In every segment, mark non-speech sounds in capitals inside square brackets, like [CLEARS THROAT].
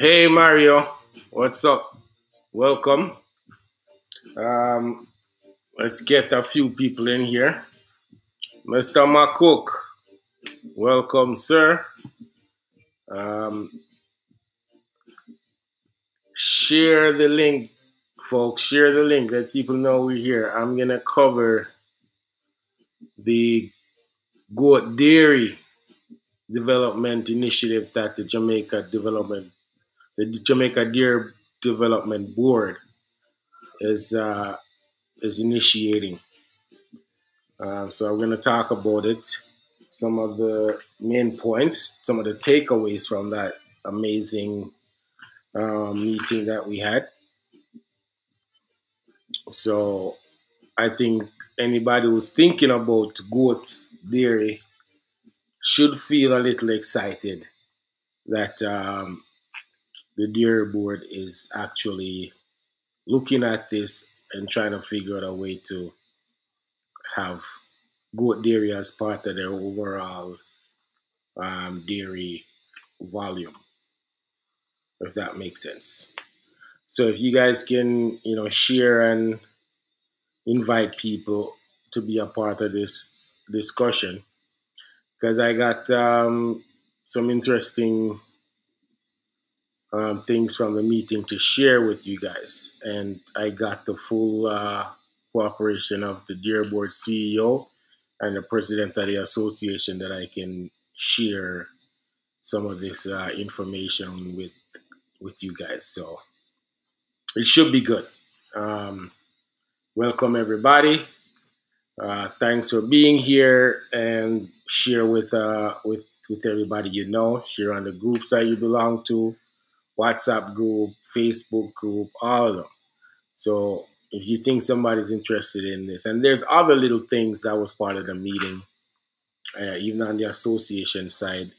Hey Mario, what's up? Welcome. Um, let's get a few people in here. Mr. McCook, welcome, sir. Um, share the link, folks. Share the link. Let people know we're here. I'm gonna cover the goat dairy development initiative that the Jamaica Development, the Jamaica Dairy Development Board is uh, is initiating. Uh, so I'm going to talk about it, some of the main points, some of the takeaways from that amazing um, meeting that we had. So I think anybody who's thinking about goat dairy should feel a little excited that um, the dairy board is actually looking at this and trying to figure out a way to have goat dairy as part of their overall um, dairy volume, if that makes sense. So if you guys can, you know, share and invite people to be a part of this discussion, because I got um, some interesting um, things from the meeting to share with you guys, and I got the full uh, cooperation of the Dairy Board CEO and the president of the association that I can share some of this uh, information with with you guys. So it should be good. Um, welcome everybody. Uh, thanks for being here and share with uh, with with everybody you know. Share on the groups that you belong to, WhatsApp group, Facebook group, all of them. So if you think somebody's interested in this, and there's other little things that was part of the meeting, uh, even on the association side,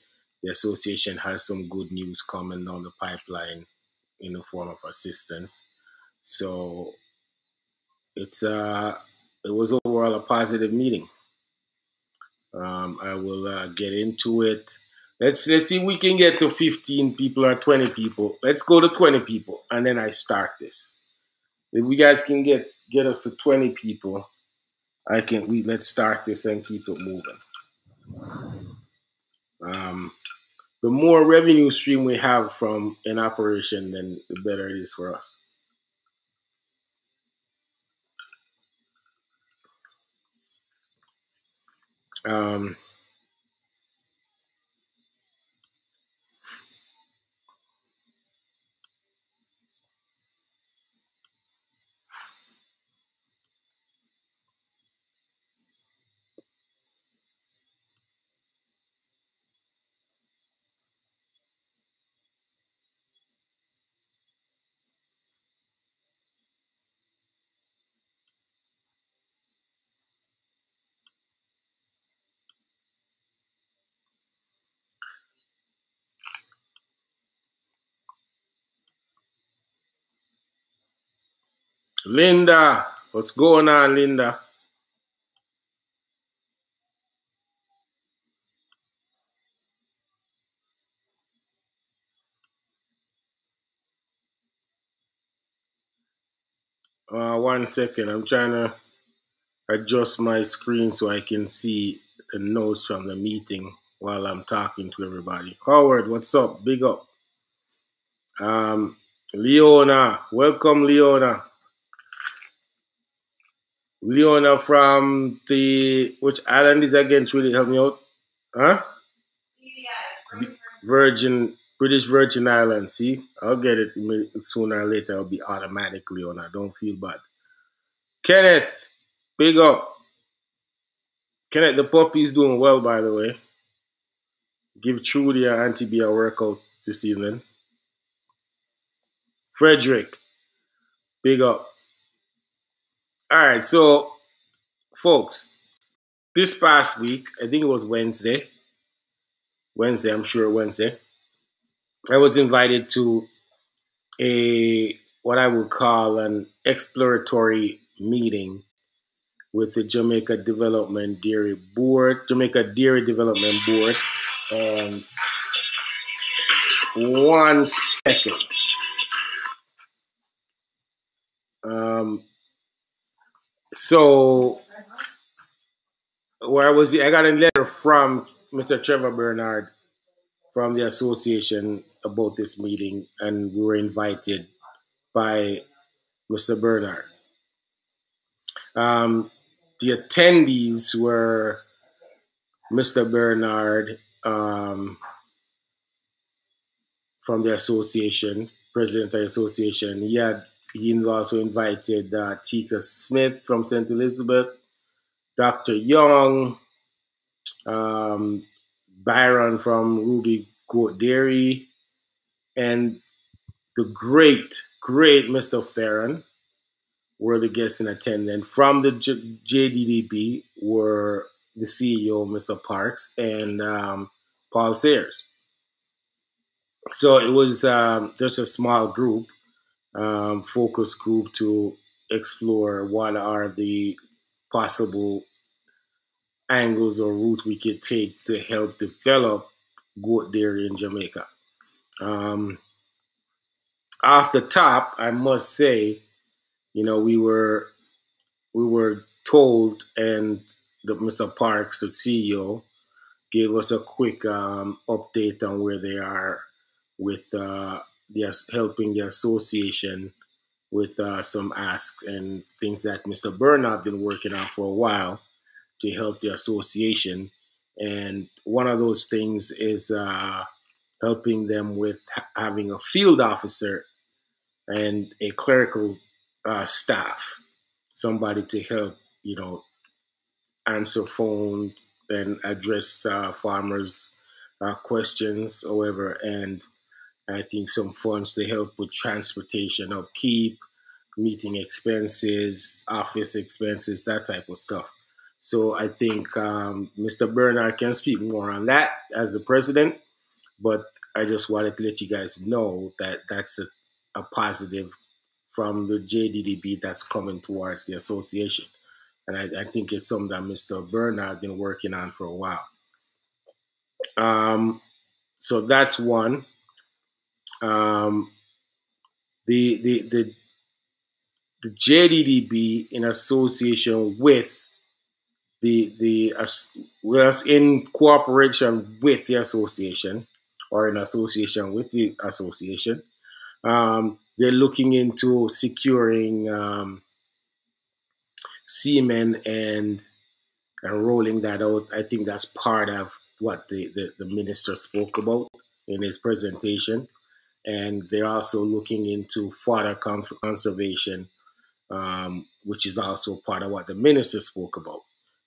the association has some good news coming down the pipeline in the form of assistance. So it's uh it was overall a positive meeting. Um, I will uh, get into it. Let's let's see we can get to 15 people or 20 people. Let's go to 20 people, and then I start this. If we guys can get get us to 20 people, I can we let's start this and keep it moving. Um, the more revenue stream we have from an operation, then the better it is for us. Um, Linda, what's going on, Linda? Uh, one second, I'm trying to adjust my screen so I can see the notes from the meeting while I'm talking to everybody. Howard, what's up? Big up. Um, Leona, welcome, Leona. Leona from the which island is again? Truly help me out. Huh? Virgin, British Virgin Islands. See, I'll get it sooner or later. I'll be automatic, Leona. Don't feel bad. Kenneth, big up. Kenneth, the puppy's doing well, by the way. Give Trudy and Auntie B a workout this evening. Frederick, big up. All right, so folks, this past week, I think it was Wednesday. Wednesday, I'm sure Wednesday. I was invited to a what I would call an exploratory meeting with the Jamaica Development Dairy Board, Jamaica Dairy Development Board, and one second. Um, so where was he? I got a letter from Mr. Trevor Bernard from the association about this meeting, and we were invited by Mr. Bernard. Um, the attendees were Mr. Bernard um, from the association, president of the association. He had he also invited uh, Tika Smith from St. Elizabeth, Dr. Young, um, Byron from Ruby Goat Dairy, and the great, great Mr. Farron were the guests in attendance. From the J- JDDB were the CEO, Mr. Parks, and um, Paul Sayers. So it was um, just a small group, um, focus group to explore what are the possible angles or routes we could take to help develop goat dairy in Jamaica. Um, off the top, I must say, you know, we were we were told, and the, Mr. Parks, the CEO, gave us a quick um, update on where they are with uh, the helping the association with uh, some asks and things that Mr. Bernard been working on for a while to help the association. And one of those things is uh, helping them with having a field officer and a clerical uh, staff, somebody to help, you know, answer phone and address uh, farmers' uh, questions, however, and I think some funds to help with transportation, upkeep, meeting expenses, office expenses, that type of stuff. So I think um, Mr. Bernard can speak more on that as the president, but I just wanted to let you guys know that that's a, a positive from the JDDB that's coming towards the association. And I, I, think it's something that Mr. Bernard has been working on for a while. Um, so that's one. Um, the, the, the, the JDDB in association with the the was in cooperation with the association or in association with the association. Um, they're looking into securing um, semen and and rolling that out. I think that's part of what the, the, the minister spoke about in his presentation. And they're also looking into fodder conservation, um, which is also part of what the minister spoke about.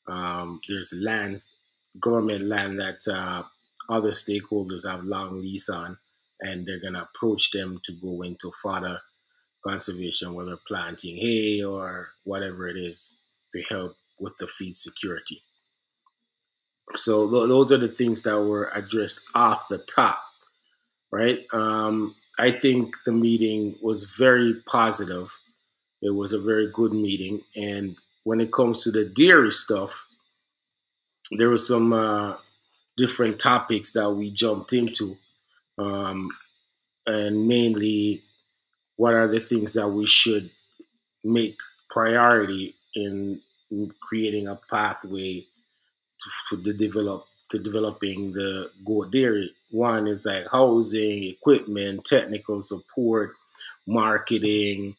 Um, there's lands, government land that uh, other stakeholders have long lease on, and they're gonna approach them to go into fodder conservation, whether planting hay or whatever it is, to help with the feed security. So th- those are the things that were addressed off the top, right? Um, I think the meeting was very positive. It was a very good meeting, and when it comes to the dairy stuff, there were some uh, different topics that we jumped into, um, and mainly what are the things that we should make priority in, in creating a pathway to, to the develop to developing the goat dairy. One is like housing, equipment, technical support, marketing,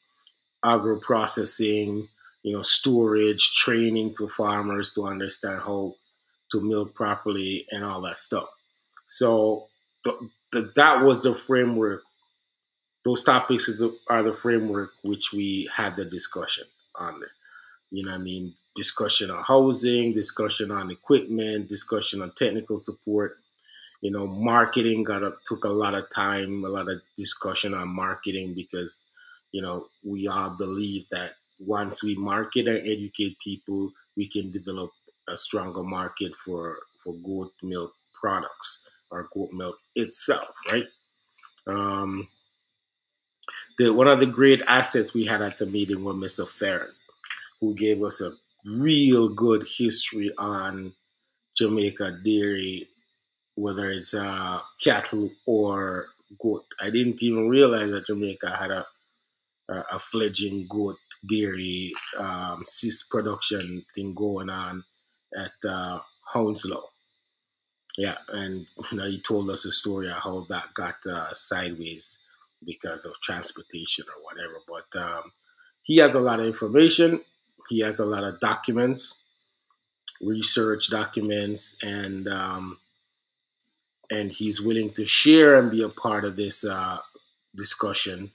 agro processing, you know, storage, training to farmers to understand how to milk properly and all that stuff. So that was the framework. Those topics the, are the framework which we had the discussion on. You know I mean? Discussion on housing, discussion on equipment, discussion on technical support. You know, marketing got took a lot of time, a lot of discussion on marketing because, you know, we all believe that once we market and educate people, we can develop a stronger market for for goat milk products or goat milk itself, right? Um, the, one of the great assets we had at the meeting was Mr. Farron, who gave us a real good history on Jamaica dairy, whether it's uh, cattle or goat. I didn't even realize that Jamaica had a a, a goat dairy um, cyst production thing going on at uh, Hounslow. Yeah, and you know, he told us a story of how that got uh, sideways because of transportation or whatever. But um, he has a lot of information. He has a lot of documents, research documents, and um, and he's willing to share and be a part of this uh, discussion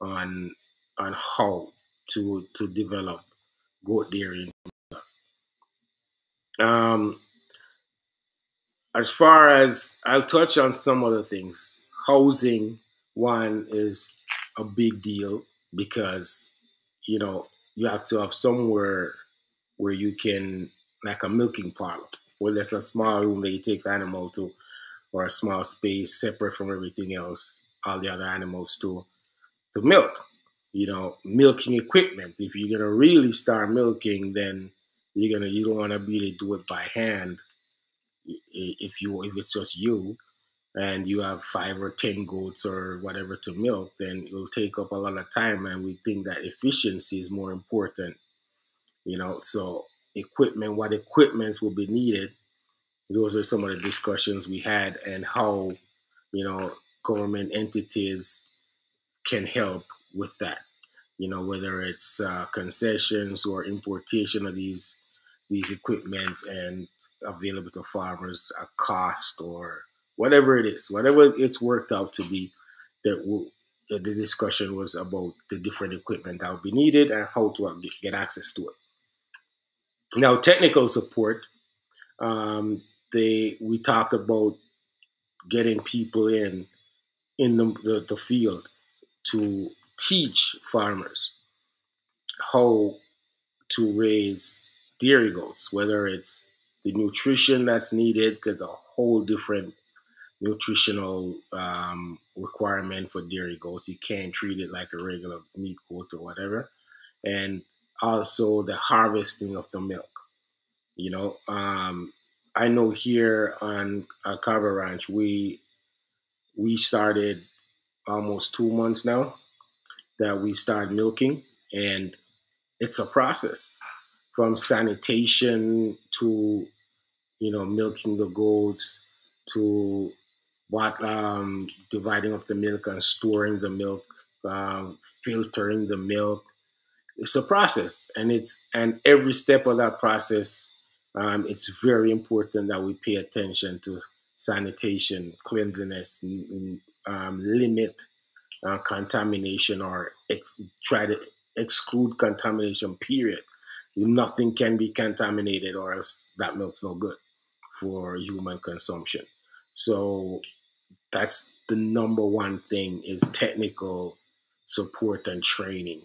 on on how to to develop goat dairy. Um, as far as I'll touch on some other things, housing one is a big deal because you know you have to have somewhere where you can like a milking parlor, whether it's a small room that you take the animal to, or a small space separate from everything else, all the other animals to to milk. You know, milking equipment. If you're gonna really start milking, then you're gonna you don't want to really do it by hand. If you if it's just you, and you have five or ten goats or whatever to milk, then it will take up a lot of time. And we think that efficiency is more important. You know, so equipment, what equipments will be needed. Those are some of the discussions we had, and how you know government entities can help with that you know, whether it's uh, concessions or importation of these these equipment and available to farmers at cost or whatever it is, whatever it's worked out to be, that will, the discussion was about the different equipment that would be needed and how to get access to it. Now, technical support, um, they we talked about getting people in in the, the, the field to teach farmers how to raise dairy goats, whether it's the nutrition that's needed, because a whole different nutritional um, requirement for dairy goats. You can't treat it like a regular meat goat or whatever. And also the harvesting of the milk. You know, um, I know here on uh, Cabra Ranch, we we started almost two months now that we start milking, and it's a process from sanitation to you know milking the goats to what um, dividing up the milk and storing the milk, um, filtering the milk. It's a process, and it's and every step of that process, um, it's very important that we pay attention to sanitation, cleanliness, um, limit uh, contamination or ex- try to exclude contamination, period. Nothing can be contaminated or else that milk's no good for human consumption. So that's the number one thing is technical support and training.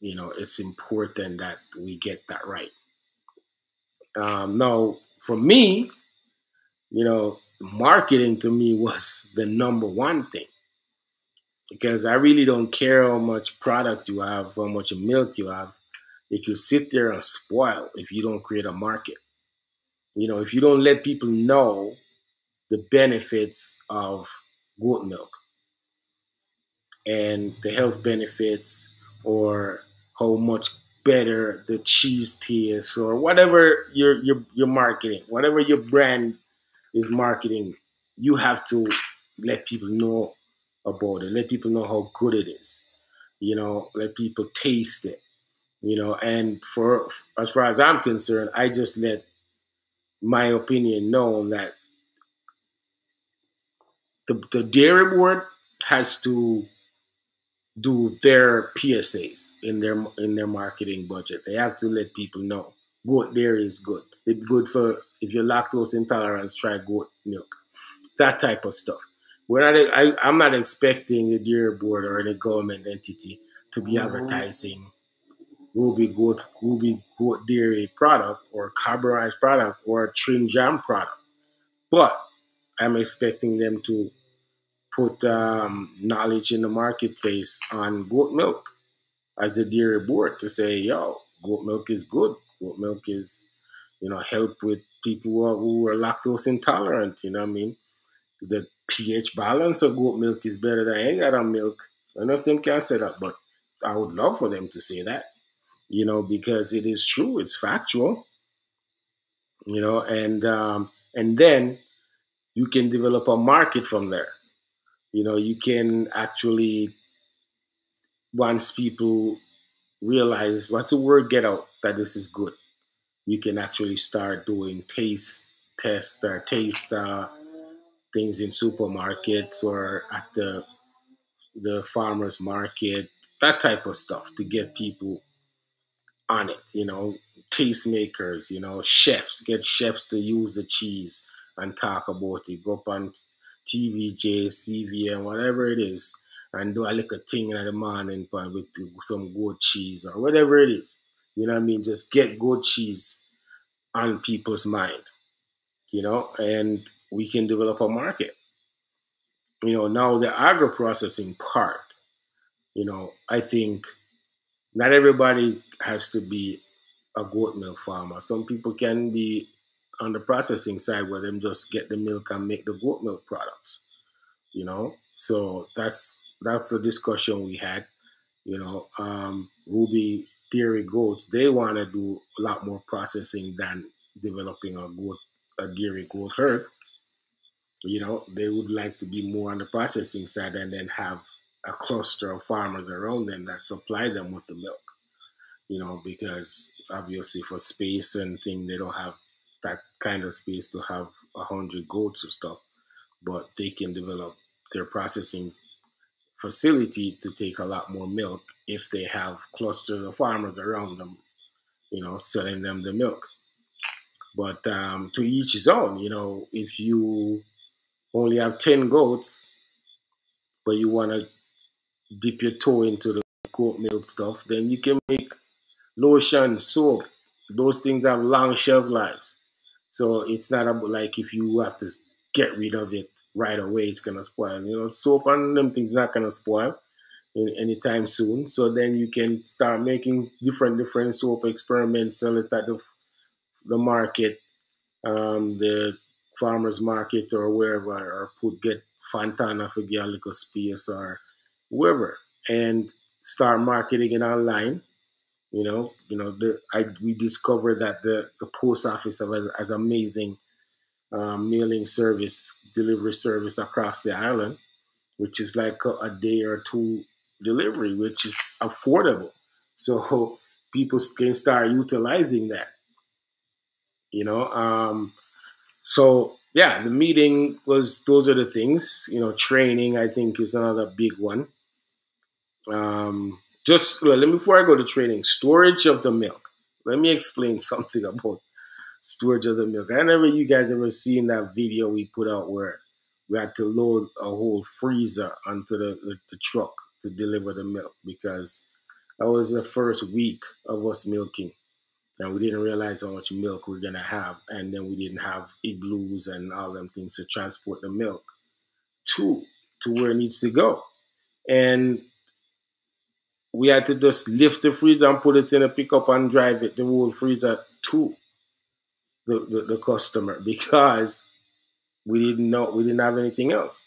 You know, it's important that we get that right. Um, now, for me, you know, marketing to me [LAUGHS] was the number one thing because I really don't care how much product you have, how much milk you have. It could sit there and spoil if you don't create a market. You know, if you don't let people know the benefits of goat milk and the health benefits or how much better the cheese tastes or whatever you're, you're, you're marketing, whatever your brand is marketing, you have to let people know about it. Let people know how good it is. You know, let people taste it. You know, and for as far as I'm concerned, I just let my opinion known that the, the dairy board has to do their PSAs in their in their marketing budget. They have to let people know goat dairy is good. It's good for if you're lactose intolerant, try goat milk. That type of stuff. We're not. I, I'm not expecting the dairy board or any government entity to be mm-hmm. advertising Ruby Goat Ruby Goat Dairy product or Cabra Ranch product or trim jam product, but I'm expecting them to put um, knowledge in the marketplace on goat milk as a dairy board to say, yo, goat milk is good. Goat milk is, you know, help with people who are, who are lactose intolerant. You know what I mean? the pH balance of goat milk is better than any other milk. None of them can say that, but I would love for them to say that, you know, because it is true, it's factual, you know, and um, and then you can develop a market from there. You know, you can actually once people realize what's the word get out that this is good, you can actually start doing taste tests or taste uh, things in supermarkets or at the the farmers market, that type of stuff to get people on it. You know, tastemakers, you know, chefs, get chefs to use the cheese and talk about it. Go up on TVJ, CVM, whatever it is, and do a little thing in the morning with some goat cheese or whatever it is. You know what I mean? Just get goat cheese on people's mind, you know, and we can develop a market. You know, now the agro processing part, you know, I think not everybody has to be a goat milk farmer. Some people can be on the processing side where them just get the milk and make the goat milk products. You know, so that's that's a discussion we had. You know, um, Ruby dairy goats they want to do a lot more processing than developing a goat a dairy goat herd. You know, they would like to be more on the processing side and then have a cluster of farmers around them that supply them with the milk. You know, because obviously for space and thing they don't have kind of space to have a hundred goats or stuff, but they can develop their processing facility to take a lot more milk if they have clusters of farmers around them, you know, selling them the milk. But um, to each his own, you know, if you only have 10 goats, but you want to dip your toe into the goat milk stuff, then you can make lotion, soap. Those things have long shelf lives. So it's not about like if you have to get rid of it right away, it's gonna spoil. You know, soap and them things not gonna spoil anytime soon. So then you can start making different different soap experiments, sell it at the the market, um, the farmers market or wherever, or put get Fontana for little space or wherever, and start marketing it online. You know, you know, the I we discovered that the the post office has, amazing um, mailing service, delivery service across the island, which is like a, a day or two delivery, which is affordable. So [LAUGHS] people can start utilizing that. You know, um, so yeah, the meeting was those are the things. You know, training I think is another big one. Um, just let me before I go to training, storage of the milk. Let me explain [LAUGHS] something about storage of the milk. I never you guys ever seen that video we put out where we had to load a whole freezer onto the, the, the truck to deliver the milk because that was the first week of us milking and we didn't realize how much milk we are gonna have, and then we didn't have igloos and all them things to transport the milk to to where it needs to go, and we had to just lift the freezer and put it in a pickup and drive it the whole freezer to the, the, the customer [LAUGHS] because we didn't know we didn't have anything else.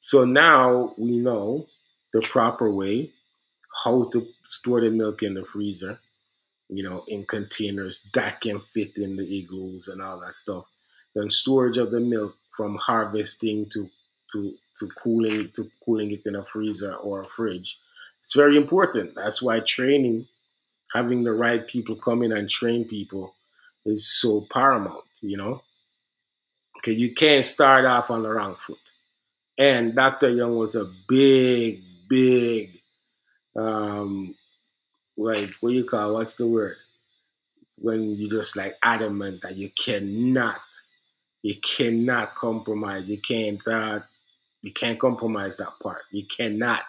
So now we know the proper way how to store the milk in the freezer you know, in containers that can fit in the igloos and all that stuff. Then storage of the milk from harvesting to to to cooling to cooling it in a freezer or a fridge. It's very important. That's why training, having the right people come in and train people is so paramount, you know. Okay, you can't start off on the wrong foot. And Dr. Young was a big, big um, like what you call what's the word when you just like adamant that you cannot you cannot compromise you can't uh, you can't compromise that part you cannot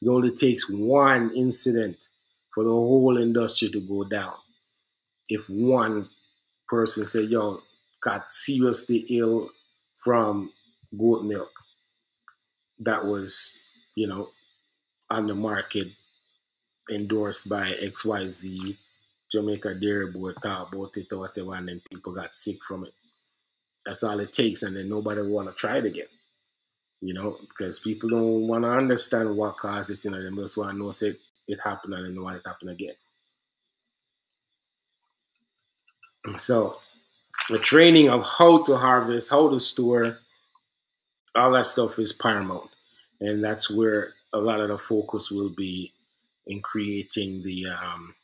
it only takes one incident for the whole industry to go down if one person say yo got seriously ill from goat milk that was you know on the market endorsed by XYZ, Jamaica Dairy Board talk about it or whatever, and then people got sick from it. That's all it takes, and then nobody want to try it again. You know, because people don't want to understand what caused it. You know, they just want to know say it happened and they know why it happened again. So, the training of how to harvest, how to store, all that stuff is paramount, and that's where a lot of the focus will be in creating the um,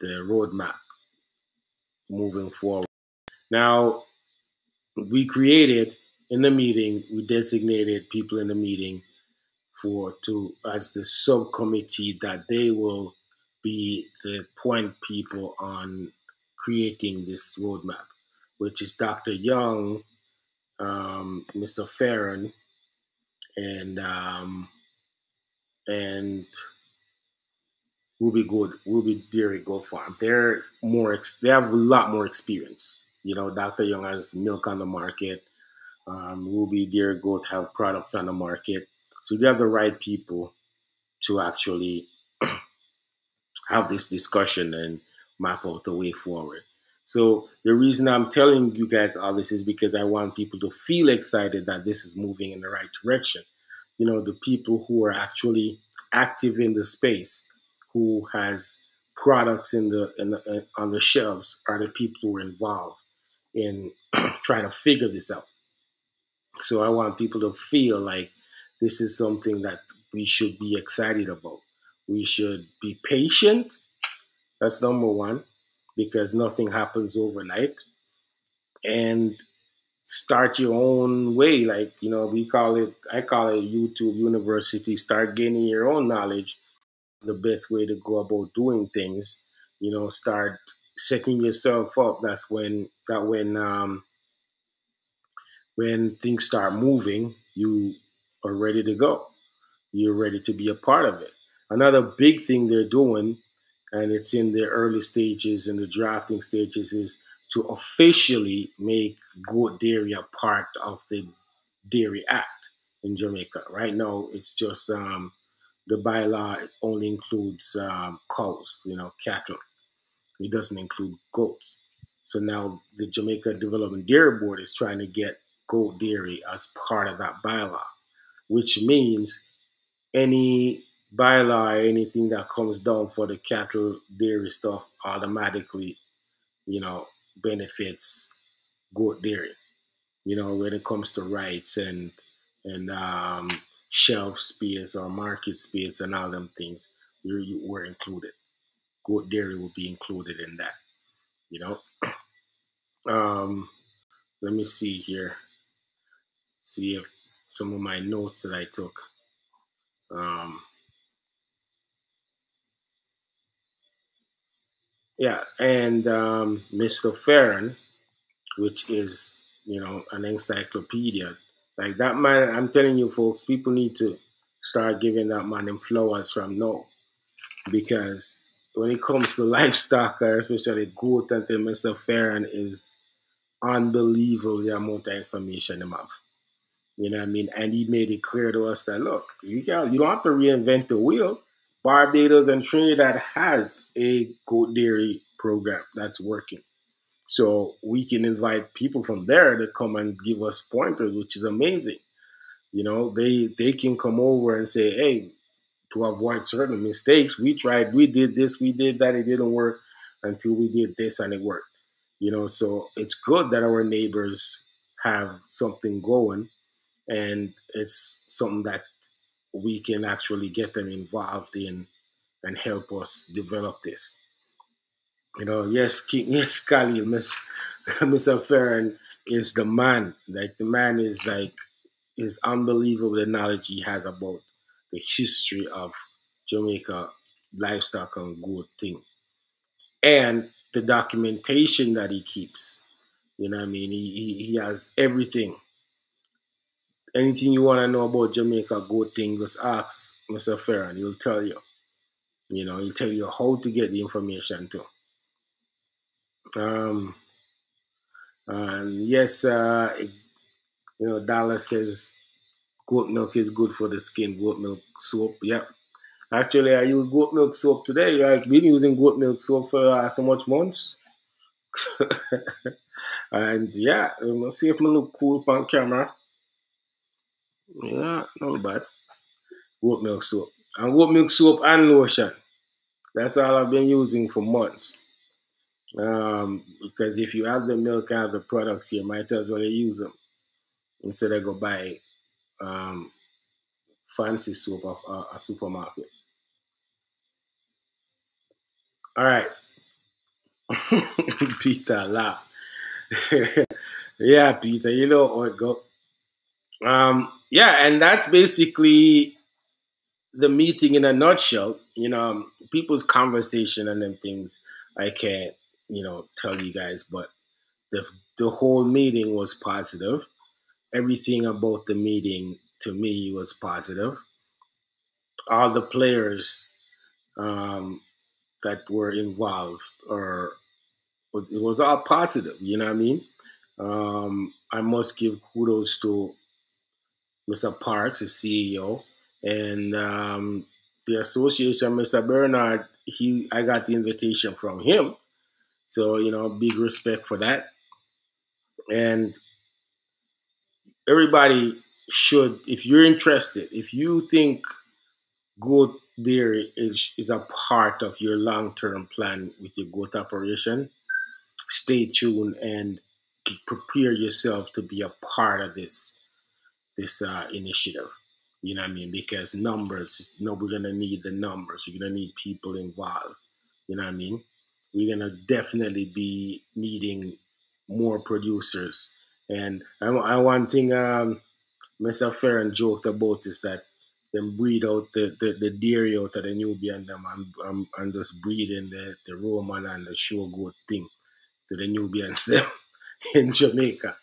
the roadmap moving forward. Now, we created in the meeting, we designated people in the meeting for to as the subcommittee that they will be the point people on creating this roadmap, which is Dr. Young, um, Mr. Farron, and um, and be good. Will be very good farm. They're more. They have a lot more experience. You know, Dr. Young has milk on the market. Um, Ruby Dairy Goat have products on the market. So they have the right people to actually [CLEARS THROAT] have this discussion and map out the way forward. So the reason I'm telling you guys all this is because I want people to feel excited that this is moving in the right direction. You know, the people who are actually active in the space, who has products in the, in the uh, on the shelves, are the people who are involved in [CLEARS THROAT] trying to figure this out. So I want people to feel like this is something that we should be excited about. We should be patient. That's number one, because nothing happens overnight. And start your own way. Like, you know, we call it, I call it YouTube University. Start gaining your own knowledge. The best way to go about doing things, you know, start setting yourself up. That's when, that when, um, when things start moving, you are ready to go. You're ready to be a part of it. Another big thing they're doing, and it's in the early stages and the drafting stages, is to officially make goat dairy a part of the Dairy Act in Jamaica. Right now, it's just um, the bylaw only includes um, cows, you know, cattle. It doesn't include goats. So now the Jamaica Development Dairy Board is trying to get goat dairy as part of that bylaw, which means any bylaw, anything that comes down for the cattle dairy stuff automatically, you know, benefits goat dairy. You know, when it comes to rights and and um, shelf space or market space and all them things, we were included. Goat dairy will be included in that. You know. [CLEARS THROAT] Um, let me see here see if some of my notes that I took. Um, yeah, and um, Mr. Farron, which is you know an encyclopedia. Like that man, I'm telling you, folks, people need to start giving that man them flowers from now, because when it comes to [LAUGHS] livestock, especially goat, and Mr. Farron is unbelievable the amount of information they have. You know what I mean? And he made it clear to us that look, you you don't have to reinvent the wheel. Barbados and Trinidad has a goat dairy program that's working. So we can invite people from there to come and give us pointers, which is amazing. You know, they they can come over and say, hey, to avoid certain mistakes, we tried, we did this, we did that, it didn't work until we did this and it worked. You know, so it's good that our neighbors have something going and it's something that we can actually get them involved in and help us develop this. You know, yes, King, [LAUGHS] yes, Khalil, Mr. Farron is the man. Like the man is like is unbelievable the knowledge he has about the history of Jamaica livestock and good thing. And the documentation that he keeps. You know I mean? He, he, he has everything anything you want to know about Jamaica, go thing, just ask Mr. Farron. He'll tell you. You know, he'll tell you how to get the information too. Um, and yes, uh, you know, Dallas says goat milk is good for the skin. Goat milk soap, yeah. Actually, I use goat milk soap today. I've been using goat milk soap for uh, so much months. [LAUGHS] and yeah, let's see if I look cool on camera. Yeah, not bad. Goat milk soap. And goat milk soap and lotion. That's all I've been using for months. Um, because if you have the milk and the products, you might as well use them instead of go buy um, fancy soap of a, supermarket. All right. [LAUGHS] Peter laugh. [LAUGHS] yeah, Peter, you know how go. Um, yeah, and that's basically the meeting in a nutshell. You know, people's conversation and them things I can't, you know, tell you guys, but the the whole meeting was positive. Everything about the meeting to me was positive. All the players um, that were involved or it was all positive, you know what I mean? Um, I must give kudos to Mr. Parks, the CEO, and um, the association, Mr. Bernard. He, I got the invitation from him, so you know, big respect for that. And everybody should, if you're interested, if you think goat dairy is is a part of your long term plan with your goat operation, stay tuned and prepare yourself to be a part of this this uh, initiative. You know what I mean? Because numbers, no, we're gonna need the numbers. We're gonna need people involved. You know what I mean? We're gonna definitely be needing more producers. And and one thing um, Mr. Farron joked about is that them breed out the, the, the dairy out of the Nubian them and, and, and just breeding the, the Roman and the show goat thing to the Nubians [LAUGHS] them in Jamaica.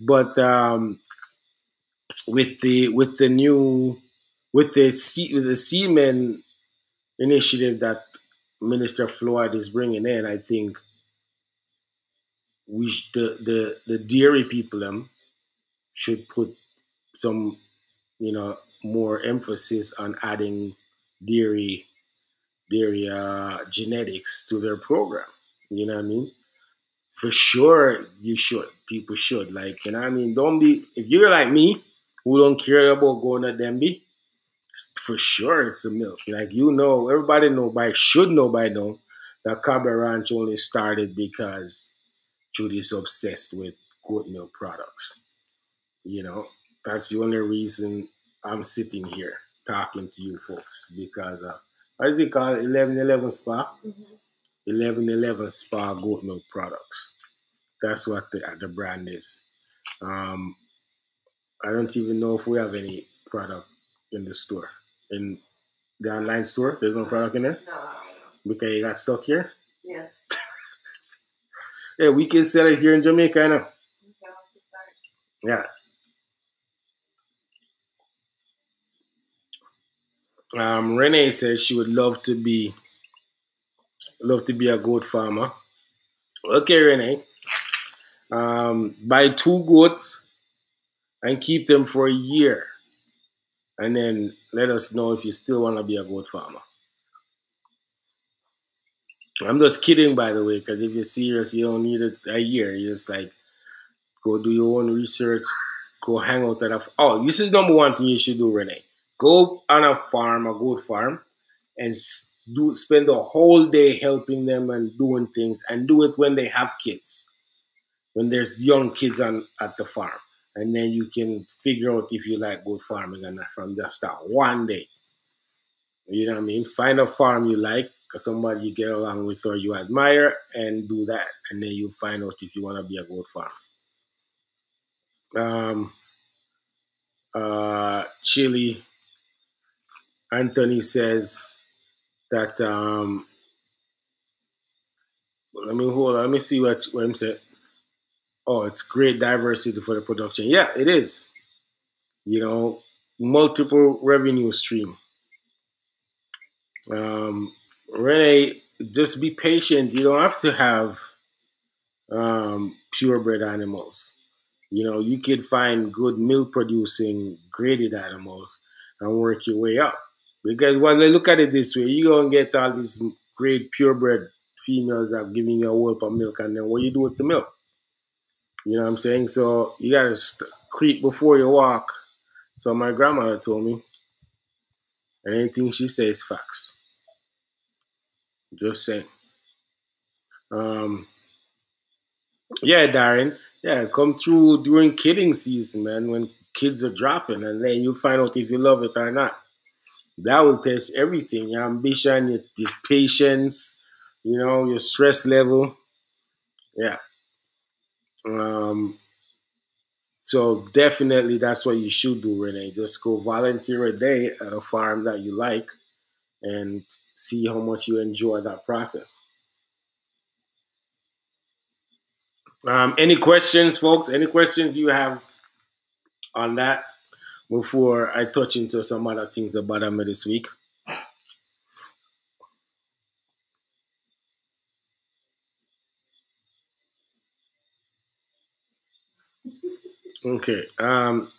But um, with the with the new with the with the semen initiative that Minister Floyd is bringing in, I think we the the the dairy people them should put some you know more emphasis on adding dairy dairy uh, genetics to their program. You know what I mean? For sure, you should. People should. Like, you know what I mean? Don't be, if you're like me, who don't care about going to Denby, for sure it's a milk. Like, you know, everybody know by, should know by now, that Cabra Ranch only started because Judy's obsessed with goat milk products. You know, that's the only reason I'm sitting here talking to you folks because uh, what is it called? 1111 Spa? Mm-hmm. 1111 Spa goat milk products. That's what the, the brand is. Um, I don't even know if we have any product in the store. In the online store, there's no product in there? No. Because you got stuck here? Yes. [LAUGHS] yeah, we can sell it here in Jamaica, you know? Yeah. Um, Renee says she would love to be love to be a goat farmer. Okay, Renee. Um, buy two goats and keep them for a year, and then let us know if you still want to be a goat farmer. I'm just kidding, by the way, because if you're serious, you don't need a, a year. You just like go do your own research, go hang out at a. Farm. Oh, this is number one thing you should do, Renee go on a farm, a goat farm, and do spend the whole day helping them and doing things, and do it when they have kids, when there's young kids on at the farm, and then you can figure out if you like goat farming or not from just that one day. You know what I mean? Find a farm you like, somebody you get along with or you admire, and do that, and then you find out if you want to be a goat farm. Um, uh, chili Anthony says that um let me hold on, let me see what what I'm saying. Oh, it's great diversity for the production. Yeah, it is. You know, multiple revenue stream. Um Renee, just be patient. You don't have to have um purebred animals. You know, you could find good milk producing graded animals and work your way up. Because when they look at it this way, you're going to get all these great purebred females that are giving you a whole of milk, and then what you do with the milk? You know what I'm saying? So you got to st- creep before you walk So my grandmother told me, and anything she says facts. Just saying. Um, yeah, Darren. Yeah, come through during kidding season, man, when kids are dropping, and then you find out if you love it or not. That will test everything your ambition, your, your patience, you know, your stress level. Yeah. Um, so definitely that's what you should do, Renee. Just go volunteer a day at a farm that you like and see how much you enjoy that process. Um, any questions, folks? Any questions you have on that before I touch into some other things about them this week? Okay. Um,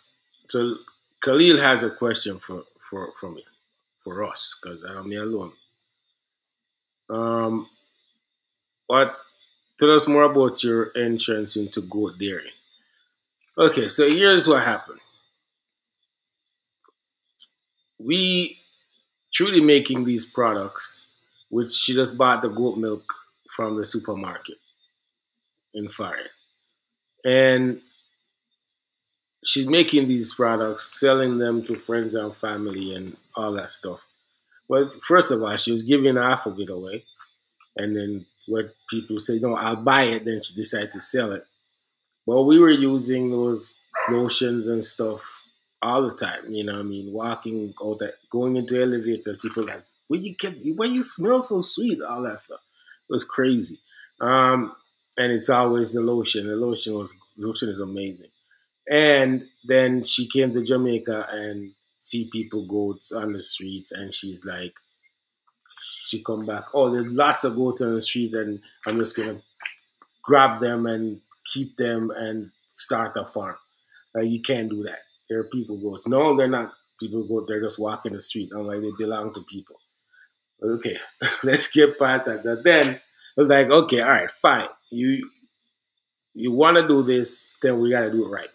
so Khalil has a question for for for me, for us, because I'm here alone. Um, what? Tell us more about your entrance into goat dairy. Okay, so here's what happened. We truly making these products, which she just bought the goat milk from the supermarket in Fire. And she's making these products, selling them to friends and family and all that stuff. Well, first of all, she was giving half of it away, and then what people say, no, I'll buy it. Then she decided to sell it. But we were using those lotions and stuff all the time. You know, I mean, walking, out that, going into elevators, people like, when you get, when you smell so sweet, all that stuff. It was crazy. Um, and it's always the lotion. The lotion was lotion is amazing. And then she came to Jamaica and see people goats on the streets, and she's like, she come back. Oh, there's lots of goats on the street, and I'm just gonna grab them and keep them and start a farm. Like you can't do that. There are people goats. No, they're not people goat. They're just walking the street. I'm like they belong to people. Okay, [LAUGHS] let's get past that. Then I was like, okay, all right, fine. You you want to do this, then we got to do it right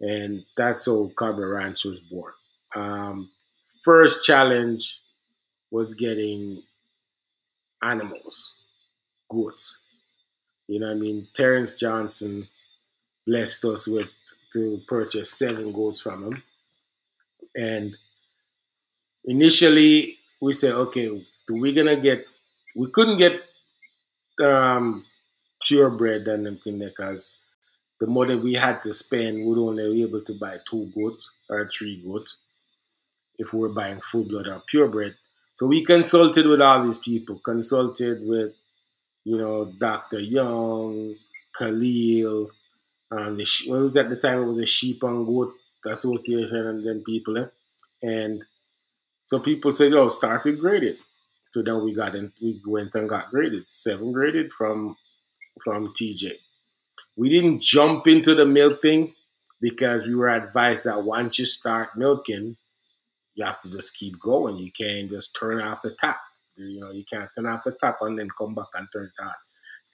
and that's how Cabra Ranch was born. Um, first challenge was getting animals, goats. You know I mean? Terrence Johnson blessed us with to purchase seven goats from him. And initially we said, okay, do we gonna get we couldn't get um purebred and everything because the money we had to spend would only be able to buy two goats or three goats if we were buying full blood or purebred. So we consulted with all these people, consulted with, you know, Dr. Young, Khalil, and the, what was at the time it was the Sheep and Goat Association and then people. Eh? And so people said, oh, start with graded. So then we got in, we went and got graded, seven graded from from TJ. We didn't jump into the milk thing because we were advised that once you start milking, you have to just keep going. You can't just turn off the tap. You know, you can't turn off the tap and then come back and turn it on.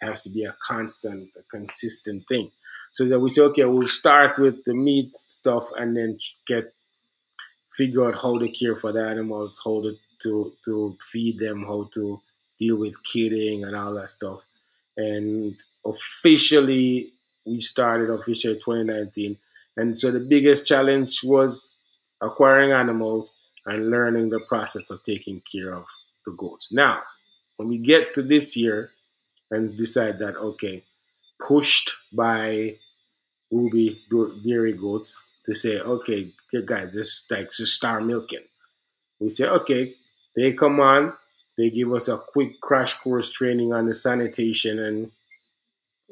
It has to be a constant, a consistent thing. So then we say, okay, we'll start with the meat stuff and then get figure out how to care for the animals, how to to, to feed them, how to deal with kidding and all that stuff. And officially we started officially 2019 and so the biggest challenge was acquiring animals and learning the process of taking care of the goats. Now when we get to this year and decide that okay pushed by Ruby dairy goats to say okay guys just like to start milking. We say okay they come on they give us a quick crash course training on the sanitation and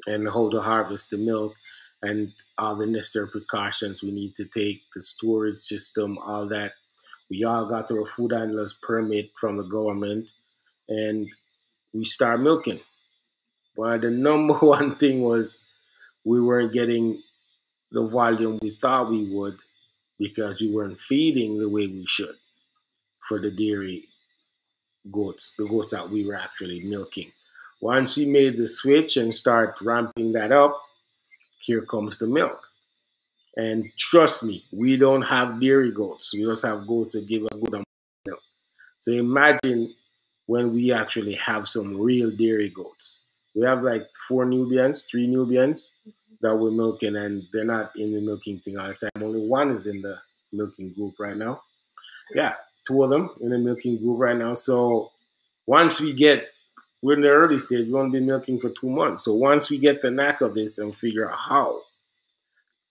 and how to harvest the milk and all the necessary precautions we need to take, the storage system, all that. We all got our food handlers permit from the government and we start milking. But the number [LAUGHS] one thing was we weren't getting the volume we thought we would because we weren't feeding the way we should for the dairy goats, the goats that we were actually milking. Once we made the switch and start ramping that up, here comes the milk. And trust me, we don't have dairy goats. We just have goats that give a good amount of milk. So imagine when we actually have some real dairy goats. We have like four Nubians, three Nubians that we're milking, and they're not in the milking thing all the time. Only one is in the milking group right now. Yeah, two of them in the milking group right now. So once we get, we're in the early stage, we want to be milking for two months. So once we get the knack of this and figure out how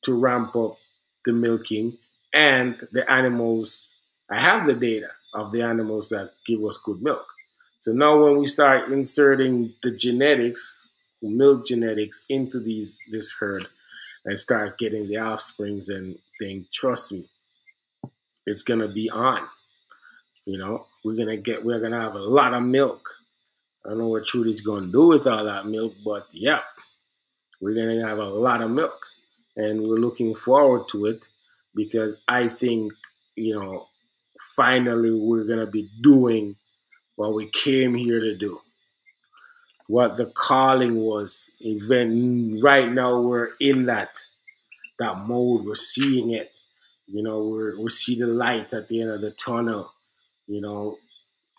to ramp up the milking and the animals, I have the data of the animals that give us good milk. So now when we start inserting the genetics, milk genetics into these this herd and start getting the offsprings and thing, trust me, it's gonna be on. You know, we're gonna get we're gonna have a lot of milk. I don't know what Trudy's gonna do with all that milk, but yeah, we're gonna have a lot of milk. And we're looking forward to it because I think, you know, finally we're gonna be doing what we came here to do. What the calling was. Even right now we're in that that mode. We're seeing it. You know, we're we see the light at the end of the tunnel, you know,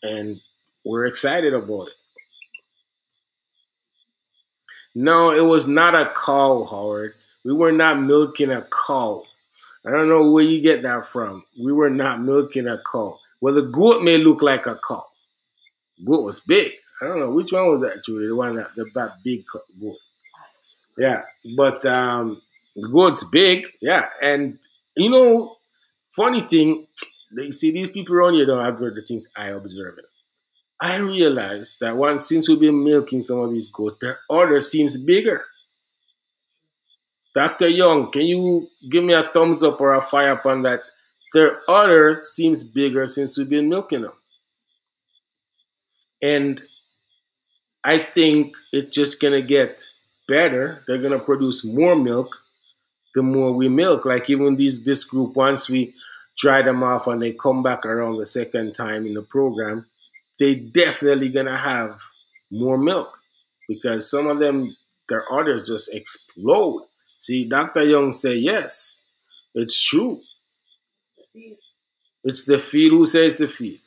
and we're excited about it. No, it was not a cow, Howard. We were not milking a cow. I don't know where you get that from. We were not milking a cow. Well, the goat may look like a cow. Goat was big. I don't know which one was that, Julie. The one that the that big goat. Yeah, but um, the goat's big. Yeah, and you know, funny thing, they see these people around here don't have the things I observe. I realize that once since we've been milking some of these goats, their udder seems bigger. Dr. Young, can you give me a thumbs up or a fire up on that? Their udder seems bigger since we've been milking them. And I think it's just gonna get better. They're gonna produce more milk the more we milk. Like even these this group, once we dry them off and they come back around the second time in the program, they definitely gonna have more milk because some of them their udders just explode. See, Dr. Young said yes, it's true. It's the feed. Who says the feed?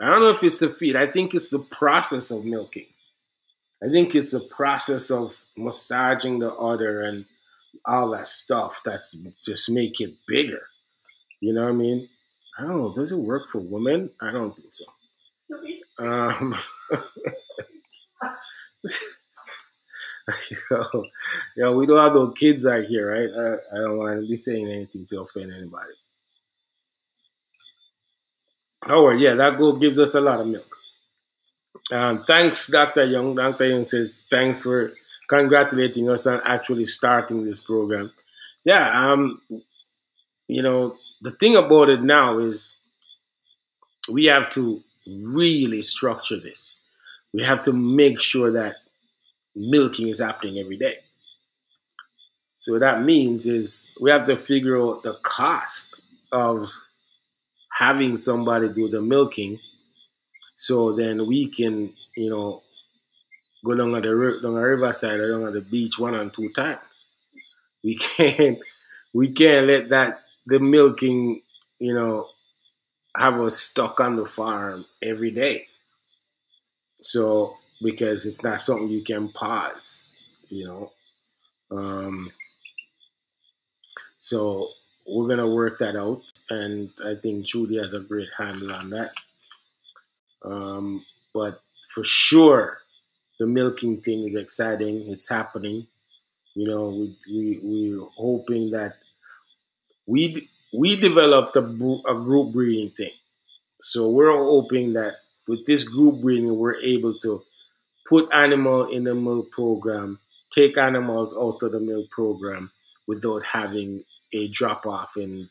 I don't know if it's the feed. I think it's the process of milking. I think it's a process of massaging the udder and all that stuff that's just make it bigger. You know what I mean? I don't know. Does it work for women? I don't think so. Um, [LAUGHS] yo, yo, we don't have no kids out here, right? I, I don't want to be saying anything to offend anybody. Oh, yeah, that goat gives us a lot of milk. Um, thanks, Dr. Young. Dr. Young says, thanks for congratulating us on actually starting this program. Yeah, um, you know, the thing about it now is we have to really structure this. We have to make sure that milking is happening every day. So what that means is we have to figure out the cost of having somebody do the milking so then we can, you know, go down at the down the riverside or down at the beach one and two times. We [LAUGHS] can't we can't let that the milking, you know, have us stuck on the farm every day. So because it's not something you can pause, you know. Um, so we're gonna work that out, and I think Judy has a great handle on that. Um, but for sure, the milking thing is exciting. It's happening. You know, we we we're hoping that we we developed a, a group breeding thing. So we're hoping that with this group breeding, we're able to put animal in the milk program, take animals out of the milk program without having a drop off in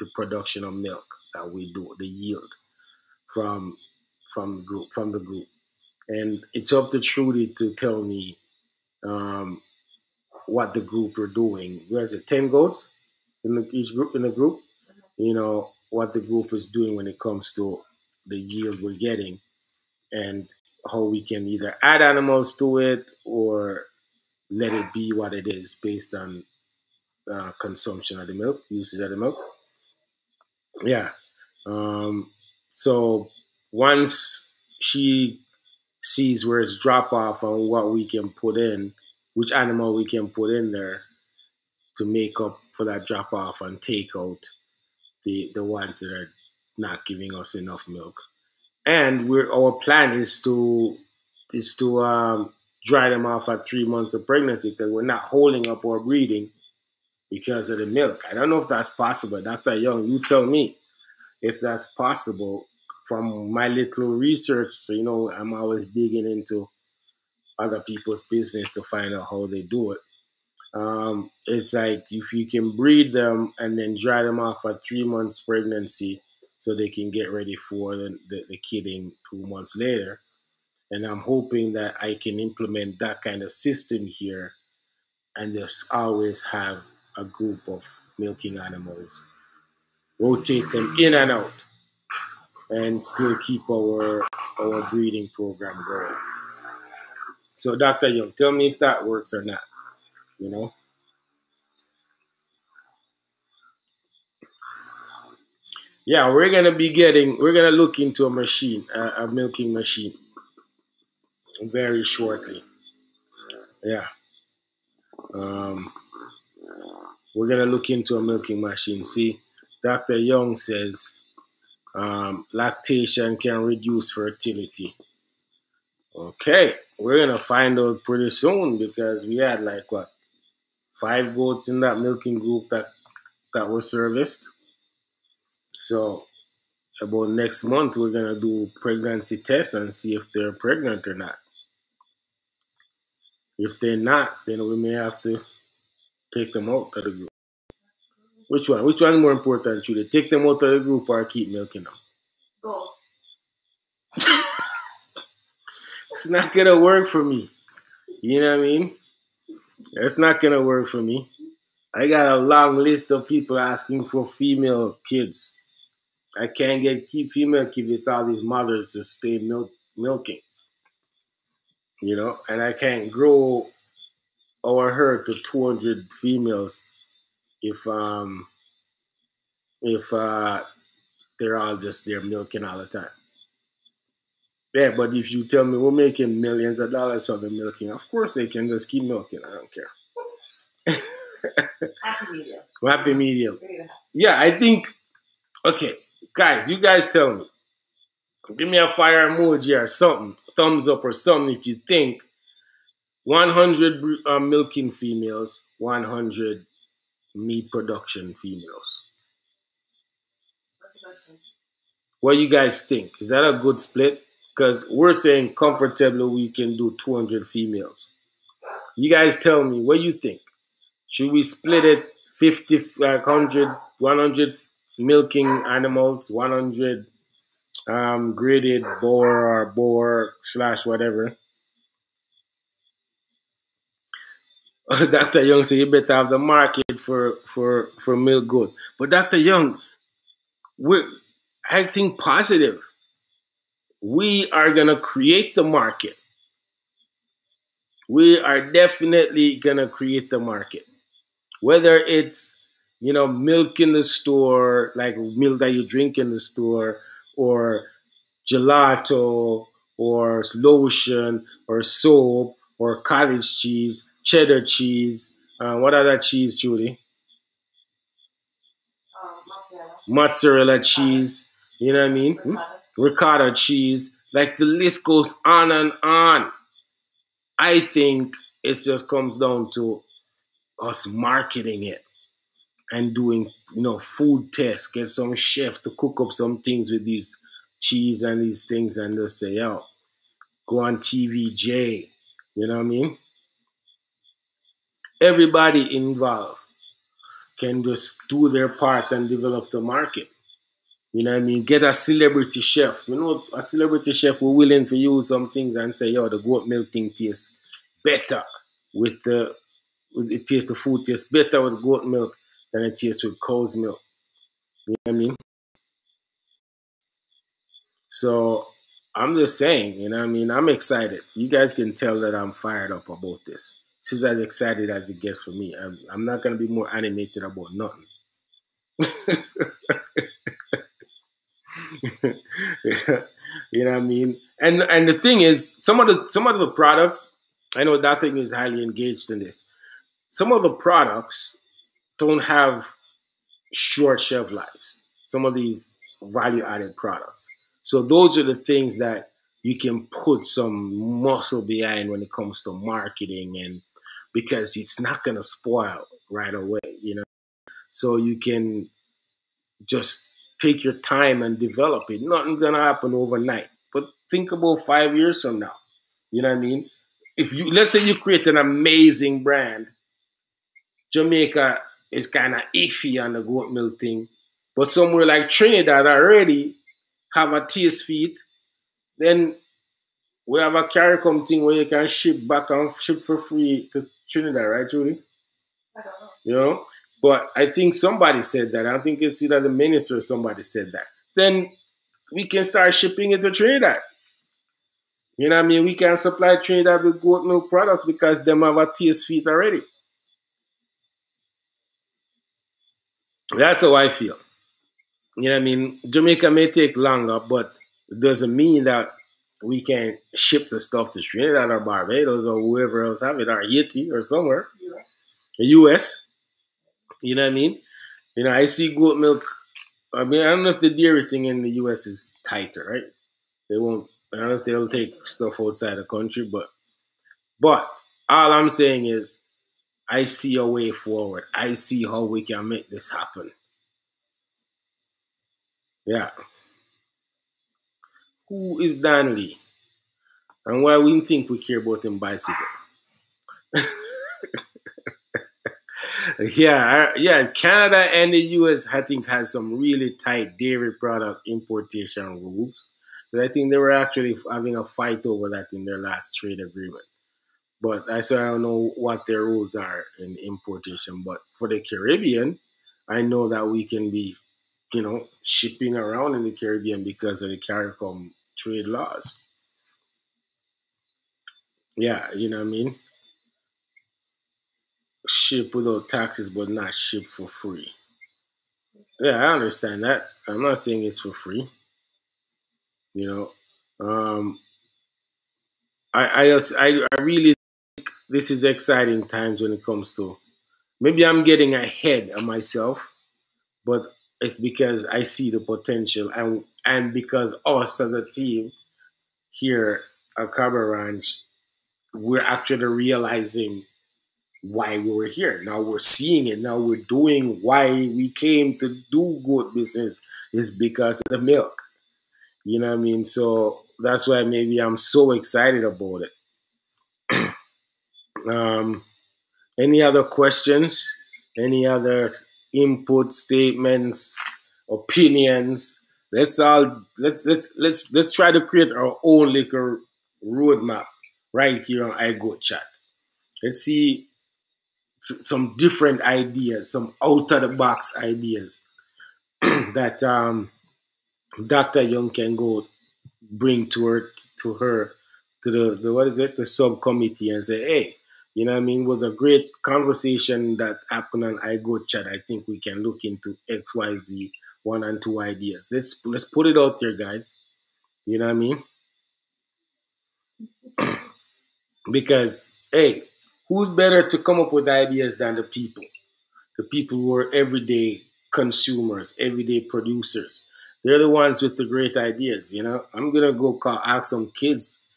the production of milk that we do, the yield from from the group from the group and it's up to Trudy to tell me um, what the group are doing. Where's it? Ten goats in the, each group in the group. You know what the group is doing when it comes to the yield we're getting, and how we can either add animals to it or let it be what it is based on uh, consumption of the milk, usage of the milk. Yeah. Um, so once she sees where it's drop off and what we can put in, which animal we can put in there to make up for that drop off and take out the the ones that are not giving us enough milk. And we're our plan is to is to um, dry them off at three months of pregnancy because we're not holding up our breeding because of the milk. I don't know if that's possible. Dr. Young, you tell me if that's possible from my little research. So, you know, I'm always digging into other people's business to find out how they do it. Um, it's like if you can breed them and then dry them off at three months pregnancy so they can get ready for the, the, the kidding two months later. And I'm hoping that I can implement that kind of system here and just always have a group of milking animals, rotate them in and out, and still keep our our breeding program going. So, Dr. Young, tell me if that works or not. You know. Yeah, we're gonna be getting. We're gonna look into a machine, a, a milking machine, very shortly. Yeah. Um, we're gonna look into a milking machine. See, Dr. Young says um, lactation can reduce fertility. Okay, we're gonna find out pretty soon because we had like what five goats in that milking group that that were serviced. So about next month we're gonna do pregnancy tests and see if they're pregnant or not. If they're not, then we may have to take them out of the group. Which one? Which one is more important, Julie? Take them out of the group or keep milking them? Both. [LAUGHS] it's not gonna work for me. You know what I mean? It's not gonna work for me. I got a long list of people asking for female kids. I can't get female kids. It's all these mothers to stay milk, milking. You know, and I can't grow our herd to 200 females if um if uh they're all just there milking all the time. Yeah, but if you tell me we're making millions of dollars of the milking, of course they can just keep milking. I don't care. Happy medium. [LAUGHS] Happy medium. Yeah. I think. Okay, guys, you guys tell me. Give me a fire emoji or something, thumbs up or something if you think 100 uh, milking females, 100 meat production females. What's the question? What do you guys think? Is that a good split? Because we're saying comfortably we can do 200 females. You guys tell me, what you think? Should we split it 50, like 100, 100 milking animals, 100 um, graded Boer or Boer slash whatever? [LAUGHS] Dr. Young said you better have the market for, for, for milk goat. But Dr. Young, we're think positive. We are gonna create the market. We are definitely gonna create the market. Whether it's you know milk in the store, like milk that you drink in the store, or gelato, or lotion, or soap, or cottage cheese, cheddar cheese. Uh, what other cheese, Judy? Um, mozzarella. Mozzarella cheese. You know what I mean? Ricotta. cheese. Like the list goes on and on. I think it just comes down to us marketing it and doing, you know, food tests. Get some chef to cook up some things with these cheese and these things and just say, yo, go on TVJ. You know what I mean? Everybody involved can just do their part and develop the market. You know what I mean? Get a celebrity chef. You know, a celebrity chef who willing to use some things and say, yo, the goat milk thing tastes better with the, with it tastes, the food tastes better with goat milk than it tastes with cow's milk. You know what I mean? So I'm just saying, you know what I mean? I'm excited. You guys can tell that I'm fired up about this. this is as excited as it gets for me. I'm, I'm not gonna be more animated about nothing. [LAUGHS] [LAUGHS] you know what I mean? And and the thing is, some of the some of the products, I know that thing is highly engaged in this. Some of the products don't have short shelf lives. Some of these value added products. So those are the things that you can put some muscle behind when it comes to marketing and because it's not gonna spoil right away, you know. So you can just take your time and develop it. Nothing's gonna happen overnight. But think about five years from now. You know what I mean? If you let's say you create an amazing brand, Jamaica is kind of iffy on the goat milk thing, but somewhere like Trinidad already have a taste feet, then we have a CARICOM thing where you can ship back and ship for free to Trinidad, right, Julie? I don't know. You know? But I think somebody said that. I think it's either the minister or somebody said that. Then we can start shipping it to Trinidad. You know what I mean? We can supply Trinidad with goat milk products because them have a taste feet already. That's how I feel. You know what I mean? Jamaica may take longer, but it doesn't mean that we can ship the stuff to Trinidad or Barbados or whoever else have it, or Haiti or somewhere. The US. You know what I mean? You know, I see goat milk. I mean, I don't know if the dairy thing in the US is tighter, right? They won't. I don't know if they'll take stuff outside the country, but but all I'm saying is, I see a way forward. I see how we can make this happen. Yeah. Who is Dan Lee? And why we think we care about him bicycle? [LAUGHS] yeah, yeah. Canada and the US, I think, has some really tight dairy product importation rules. But I think they were actually having a fight over that in their last trade agreement. But I so I don't know what their rules are in importation. But for the Caribbean, I know that we can be, you know, shipping around in the Caribbean because of the CARICOM trade laws. Yeah, you know what I mean? Ship without taxes, but not ship for free. Yeah, I understand that. I'm not saying it's for free. You know, um, I I I, I really think this is exciting times when it comes to. Maybe I'm getting ahead of myself, but it's because I see the potential and and because us as a team here at Cabra Ranch, we're actually realizing why we were here. Now we're seeing it. Now we're doing why we came to do goat business is because of the milk. You know what I mean? So that's why maybe I'm so excited about it. [CLEARS THROAT] Um, any other questions? Any other input, statements, opinions? Let's all let's let's let's let's try to create our own little roadmap right here on iGoat Chat. Let's see some different ideas, some out of the box ideas [CLEARS THROAT] that um, Dr. Young can go bring to her to her to the, the what is it? The subcommittee and say hey you know what i mean? It was a great conversation that happened on iGoat Chat. I think we can look into xyz one and two ideas. Let's let's put it out there guys. You know what i mean? [CLEARS THROAT] Because hey who's better to come up with ideas than the people? The people who are everyday consumers everyday producers. They're the ones with the great ideas you know? I'm gonna go call ask some kids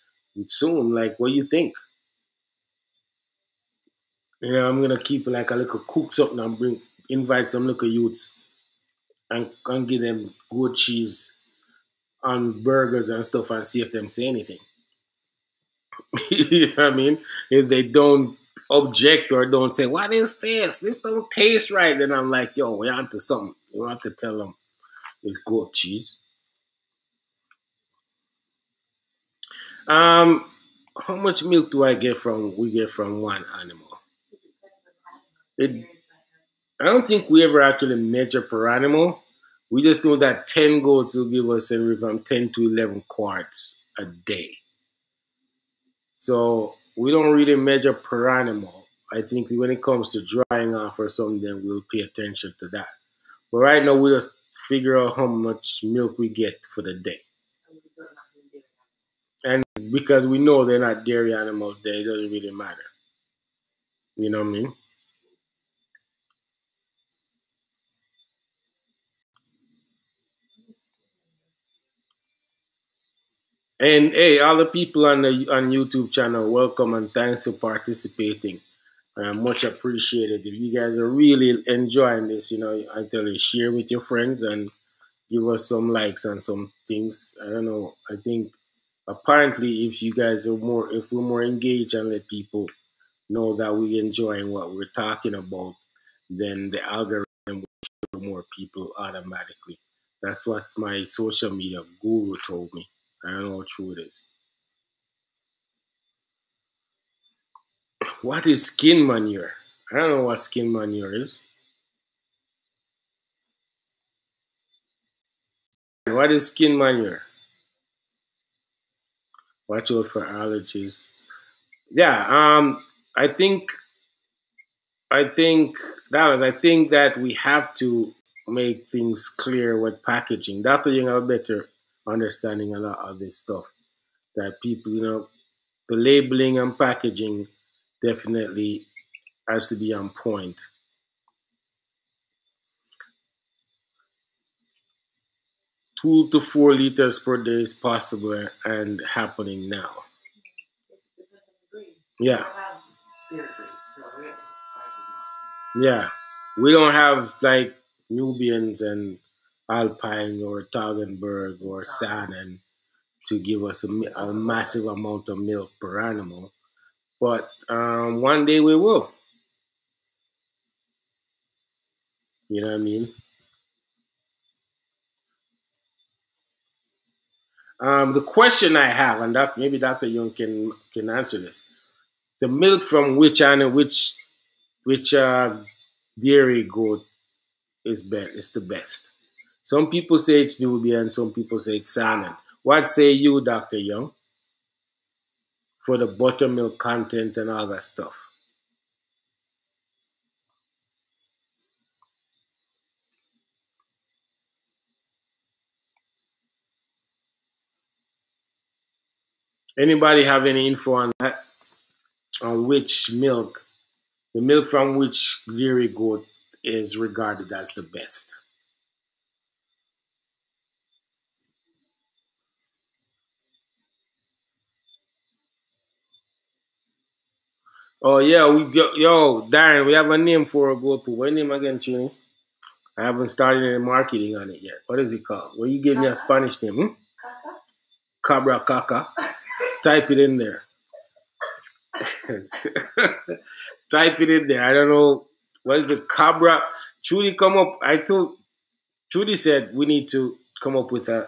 soon like what do you think? You know i'm gonna keep like a little cook something and bring invite some little youths and, and give them good cheese on burgers and stuff and see if them say anything [LAUGHS] you know what I mean? If they don't object or don't say, "What is this? This don't taste right," then I'm like, "Yo, we're onto something." You have to tell them it's goat cheese. Um, how much milk do I get from we get from one animal? It, I don't think we ever actually measure per animal. We just know that ten goats will give us anywhere from ten to eleven quarts a day. So we don't really measure per animal. I think when it comes to drying off or something, then we'll pay attention to that. But right now, we just figure out how much milk we get for the day. And because we know they're not dairy animals, then it doesn't really matter. You know what I mean? And hey, all the people on the on YouTube channel, welcome and thanks for participating. Uh, much appreciated. If you guys are really enjoying this, you know, I tell you, share with your friends and give us some likes and some things. I don't know. I think apparently, if you guys are more, if we're more engaged and let people know that we're enjoying what we're talking about, then the algorithm will show more people automatically. That's what my social media guru told me. I don't know how true it is. What is skin manure? I don't know what skin manure is. What is skin manure? Watch out for allergies. Yeah, um, I think, I think that was. I think that we have to make things clear with packaging. Dr. Young have a better understanding a lot of this stuff. That people, you know, the labeling and packaging definitely has to be on point. Two to four liters per day is possible and happening now. Yeah. Yeah, we don't have like Nubians and Alpine or Toggenburg or Saanen to give us a, a massive amount of milk per animal, but um, one day we will. You know what I mean? Um, the question I have, and maybe Dr. Young can can answer this: the milk from which animal, which which uh, dairy goat is best is the best. Some people say it's Nubian, some people say it's Saanen. What say you, Dr. Young, for the buttermilk content and all that stuff? Anybody have any info on that? On which milk, the milk from which dairy goat is regarded as the best? Oh yeah, we yo, yo Darren, we have a name for a goat poop. What name again, Trini? I haven't started any marketing on it yet. What is it called? Well, you gave me a Spanish name, hmm? Cabra Caca. Type it in there. [LAUGHS] Type it in there. I don't know. What is it? Cabra. Trudy come up. I told Trudy said we need to come up with a,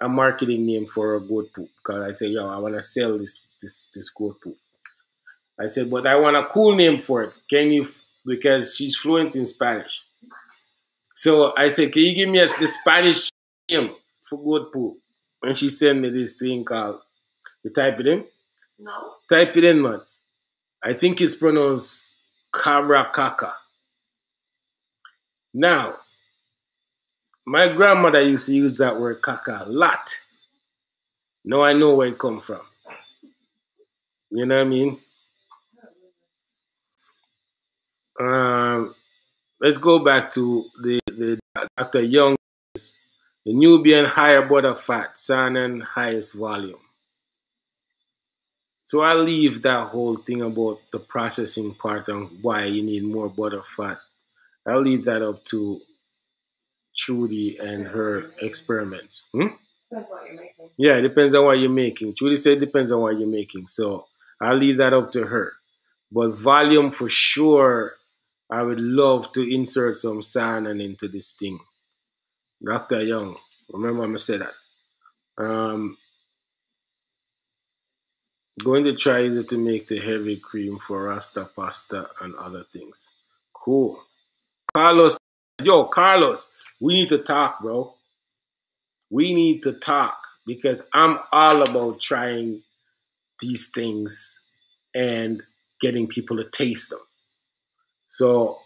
a marketing name for a goat poop. Because I said, yo, I want to sell this this this goat poop. I said, but I want a cool name for it. Can you? Because she's fluent in Spanish. So I said, can you give me a, the Spanish name for goat poop? And she sent me this thing called. You type it in. No. Type it in, man. I think it's pronounced cabra caca. Now, my grandmother used to use that word caca a lot. Now I know where it come from. You know what I mean? Um, let's go back to the, the Dr. Young, the Nubian higher butter fat, Saanen highest volume. So I'll leave that whole thing about the processing part and why you need more butter fat. I'll leave that up to Trudy and her experiments. Hmm? Depends what you're making. Yeah, it depends on what you're making. Trudy said it depends on what you're making. So I'll leave that up to her. But volume for sure, I would love to insert some Saanen into this thing. Dr. Young, remember I'm say that. Um, going to try to make the heavy cream for Rasta pasta and other things. Cool. Carlos, yo, Carlos, we need to talk, bro. We need to talk because I'm all about trying these things and getting people to taste them. So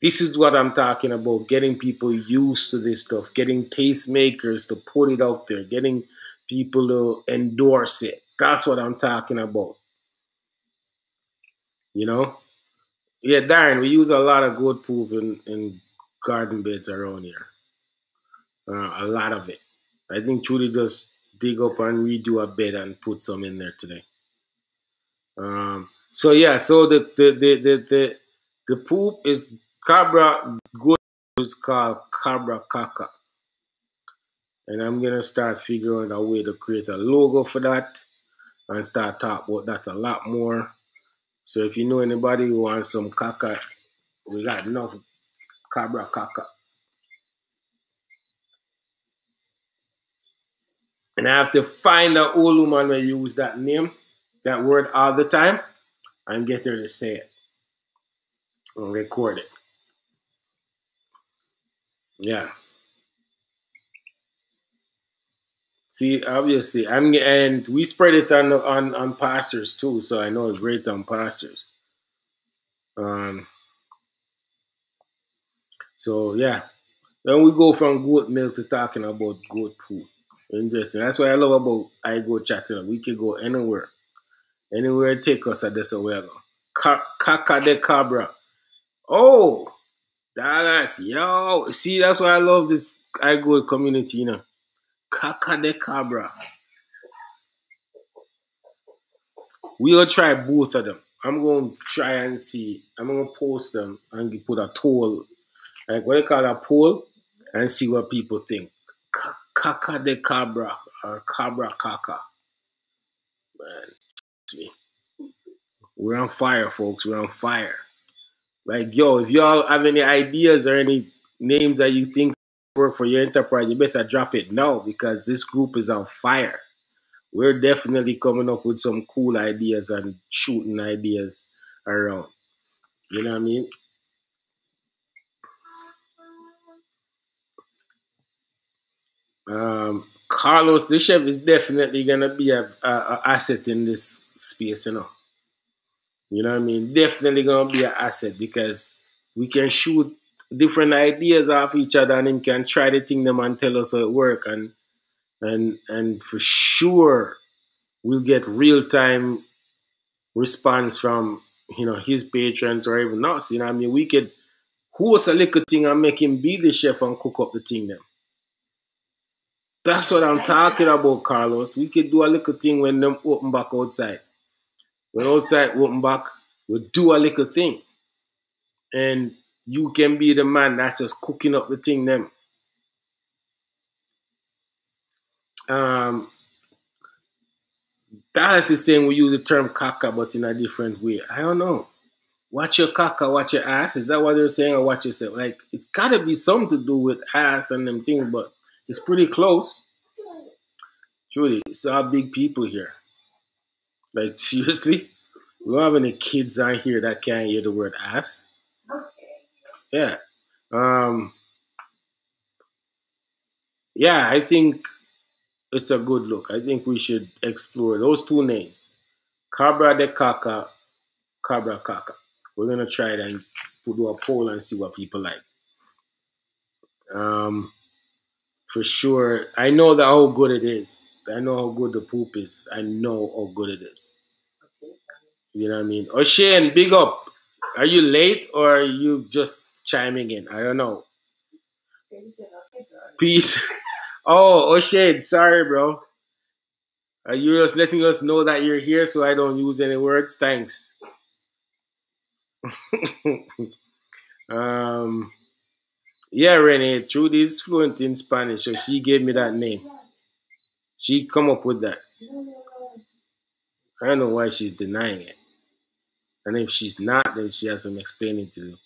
this is what I'm talking about getting people used to this stuff, getting tastemakers to put it out there, getting people to endorse it. That's what I'm talking about. You know? Yeah, Darren, we use a lot of goat poop in, in garden beds around here. Uh, a lot of it. I think Trudy just dig up and redo a bed and put some in there today. Um, so yeah, so the the the the the, the poop is cabra good is called cabra caca. And I'm gonna start figuring a way to create a logo for that and start talk about that a lot more. So if you know anybody who wants some caca, we got enough cabra caca. And I have to find a old woman that use that name, that word all the time, and get there to say it. And record it. Yeah. See, obviously, I'm and we spread it on on on pastures too, so I know it's great on pastures. Um. So yeah, then we go from goat milk to talking about goat poo. Interesting. That's what I love about iGoat chatting. We can go anywhere, anywhere take us at this way. Caca de cabra. Oh, Dallas, yo. See, that's why I love this iGoat community. You know. Caca de Cabra. We'll try both of them. I'm going to try and see. I'm going to post them and put a poll, like what they call a poll, and see what people think. Caca de Cabra or Cabra Caca. Man, we're on fire, folks. We're on fire. Like, yo, if y'all have any ideas or any names that you think work for your enterprise, you better drop it now because this group is on fire. We're definitely coming up with some cool ideas and shooting ideas around. You know what I mean? Um, Carlos, the chef is definitely gonna be a, a, a, asset in this space, you know. You know what I mean? Definitely gonna be an asset because we can shoot different ideas off each other and him can try the thing them and tell us how it work and and and for sure we'll get real time response from you know his patrons or even us. You know I mean? We could host a little thing and make him be the chef and cook up the thing them. That's what I'm talking about, Carlos. We could do a little thing when them open back outside. When outside open back, we'll do a little thing. And you can be the man that's just cooking up the thing them. Um, Dallas is saying we use the term caca, but in a different way. I don't know. Watch your caca, watch your ass. Is that what they're saying, or watch yourself? Like it's gotta be something to do with ass and them things, but it's pretty close. Truly, it's all big people here. Like [LAUGHS] seriously, we don't have any kids on here that can't hear the word ass. Okay. Yeah. Um, yeah, I think it's a good look. I think we should explore those two names. Cabra de Caca, Cabra Caca. We're gonna try it and do a poll and see what people like. Um, for sure, I know that how good it is. I know how good the poop is. I know how good it is. You know what I mean? Oh, Shane, big up. Are you late or are you just chiming in. I don't know. Pete. [LAUGHS] Oh, oh shit. Sorry, bro. Are you just letting us know that you're here so I don't use any words? Thanks. [LAUGHS] um, yeah, Renee, Trudy is fluent in Spanish, so she gave me that name. She come up with that. I don't know why she's denying it. And if she's not, then she has some explaining to do.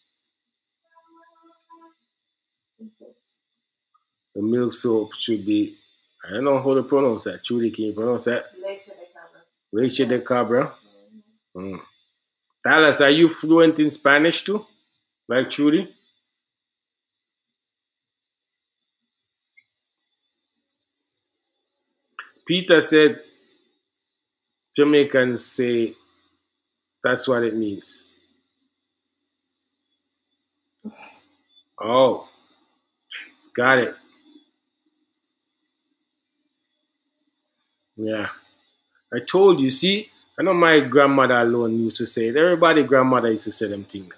The milk soap should be, I don't know how to pronounce that. Trudy, can you pronounce that? Leche de cabra. Leche de cabra. Mm. Dallas, are you fluent in Spanish too? Like Trudy? Peter said Jamaicans say That's what it means. Oh, got it. Yeah. I told you, see, I know my grandmother alone used to say it. Everybody grandmother used to say them things.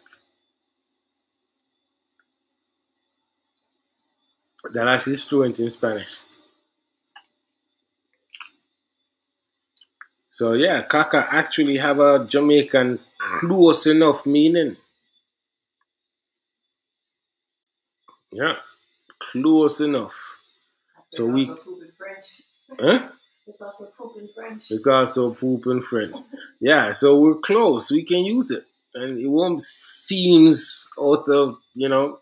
Dallas is fluent in Spanish. So yeah, Kaka actually have a Jamaican close enough meaning. Yeah, close enough. It's So we- poop in French. Huh? It's also poop in French. It's also poop in French. Yeah, so we're close. We can use it. And it won't seems out of, you know,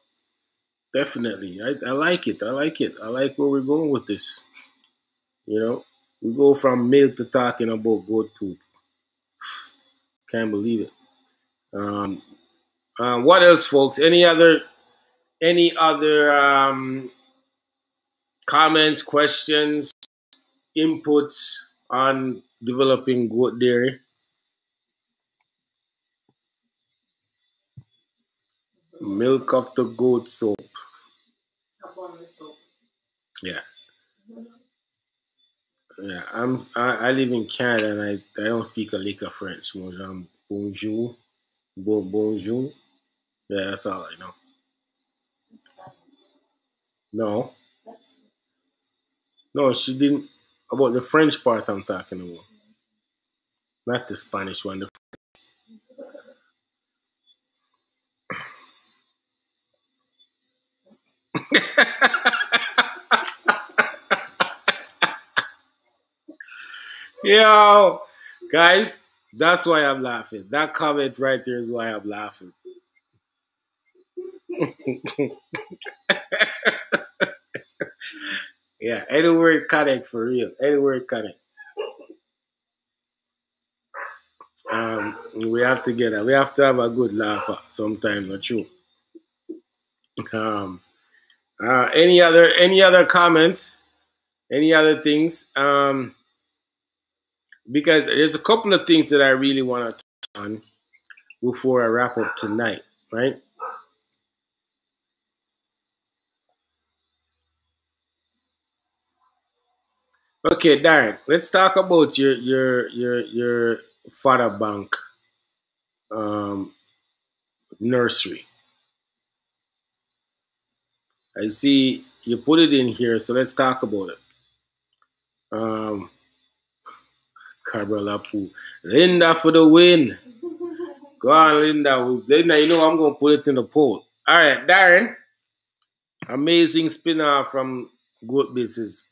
definitely. I, I like it. I like it. I like where we're going with this. You know, we go from milk to talking about goat poop. [SIGHS] Can't believe it. Um, um, what else, folks? Any other, any other um, comments, questions, inputs on developing goat dairy? Milk of the goat soap. Up on the soap. Yeah, yeah. I'm. I, I live in Canada and I, I don't speak a lick of French. J'aime bonjour, bon bonjour. Yeah, that's all I know. No, no, she didn't. About the French part, I'm talking about, not the Spanish one. The [LAUGHS] Yo, guys, that's why I'm laughing. That comment right there is why I'm laughing. [LAUGHS] yeah, any word connect for real. Any word connect. Um, we have to get that. We have to have a good laugh sometimes, not true. Um, uh, any other any other comments? Any other things? Um, because there's a couple of things that I really want to touch on before I wrap up tonight, right? Okay, Darren, let's talk about your your your your fodder bank um, nursery. I see you put it in here, so let's talk about it. Um, Cabral Lapu. Linda for the win. Go on, Linda. Linda, you know I'm going to put it in the poll. All right, Darren. Amazing spinner from Goat Business.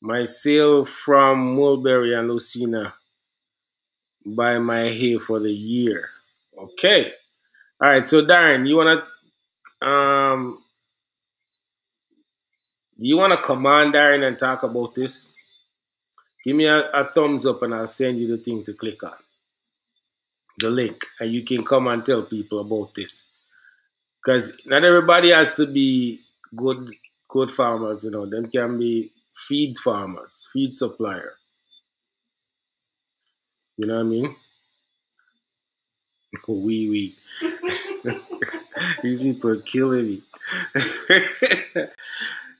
My sale from Mulberry and Leucaena. Buy my hay for the year. Okay. All right, so Darren, you want to um you want to come on, Darren, and talk about this? Give me a, a thumbs up and I'll send you the thing to click on. The link. And you can come and tell people about this. Because not everybody has to be good good farmers, you know. Them can be feed farmers, feed supplier. You know what I mean? [LAUGHS] Wee wee. [LAUGHS] These people are killing me. [LAUGHS]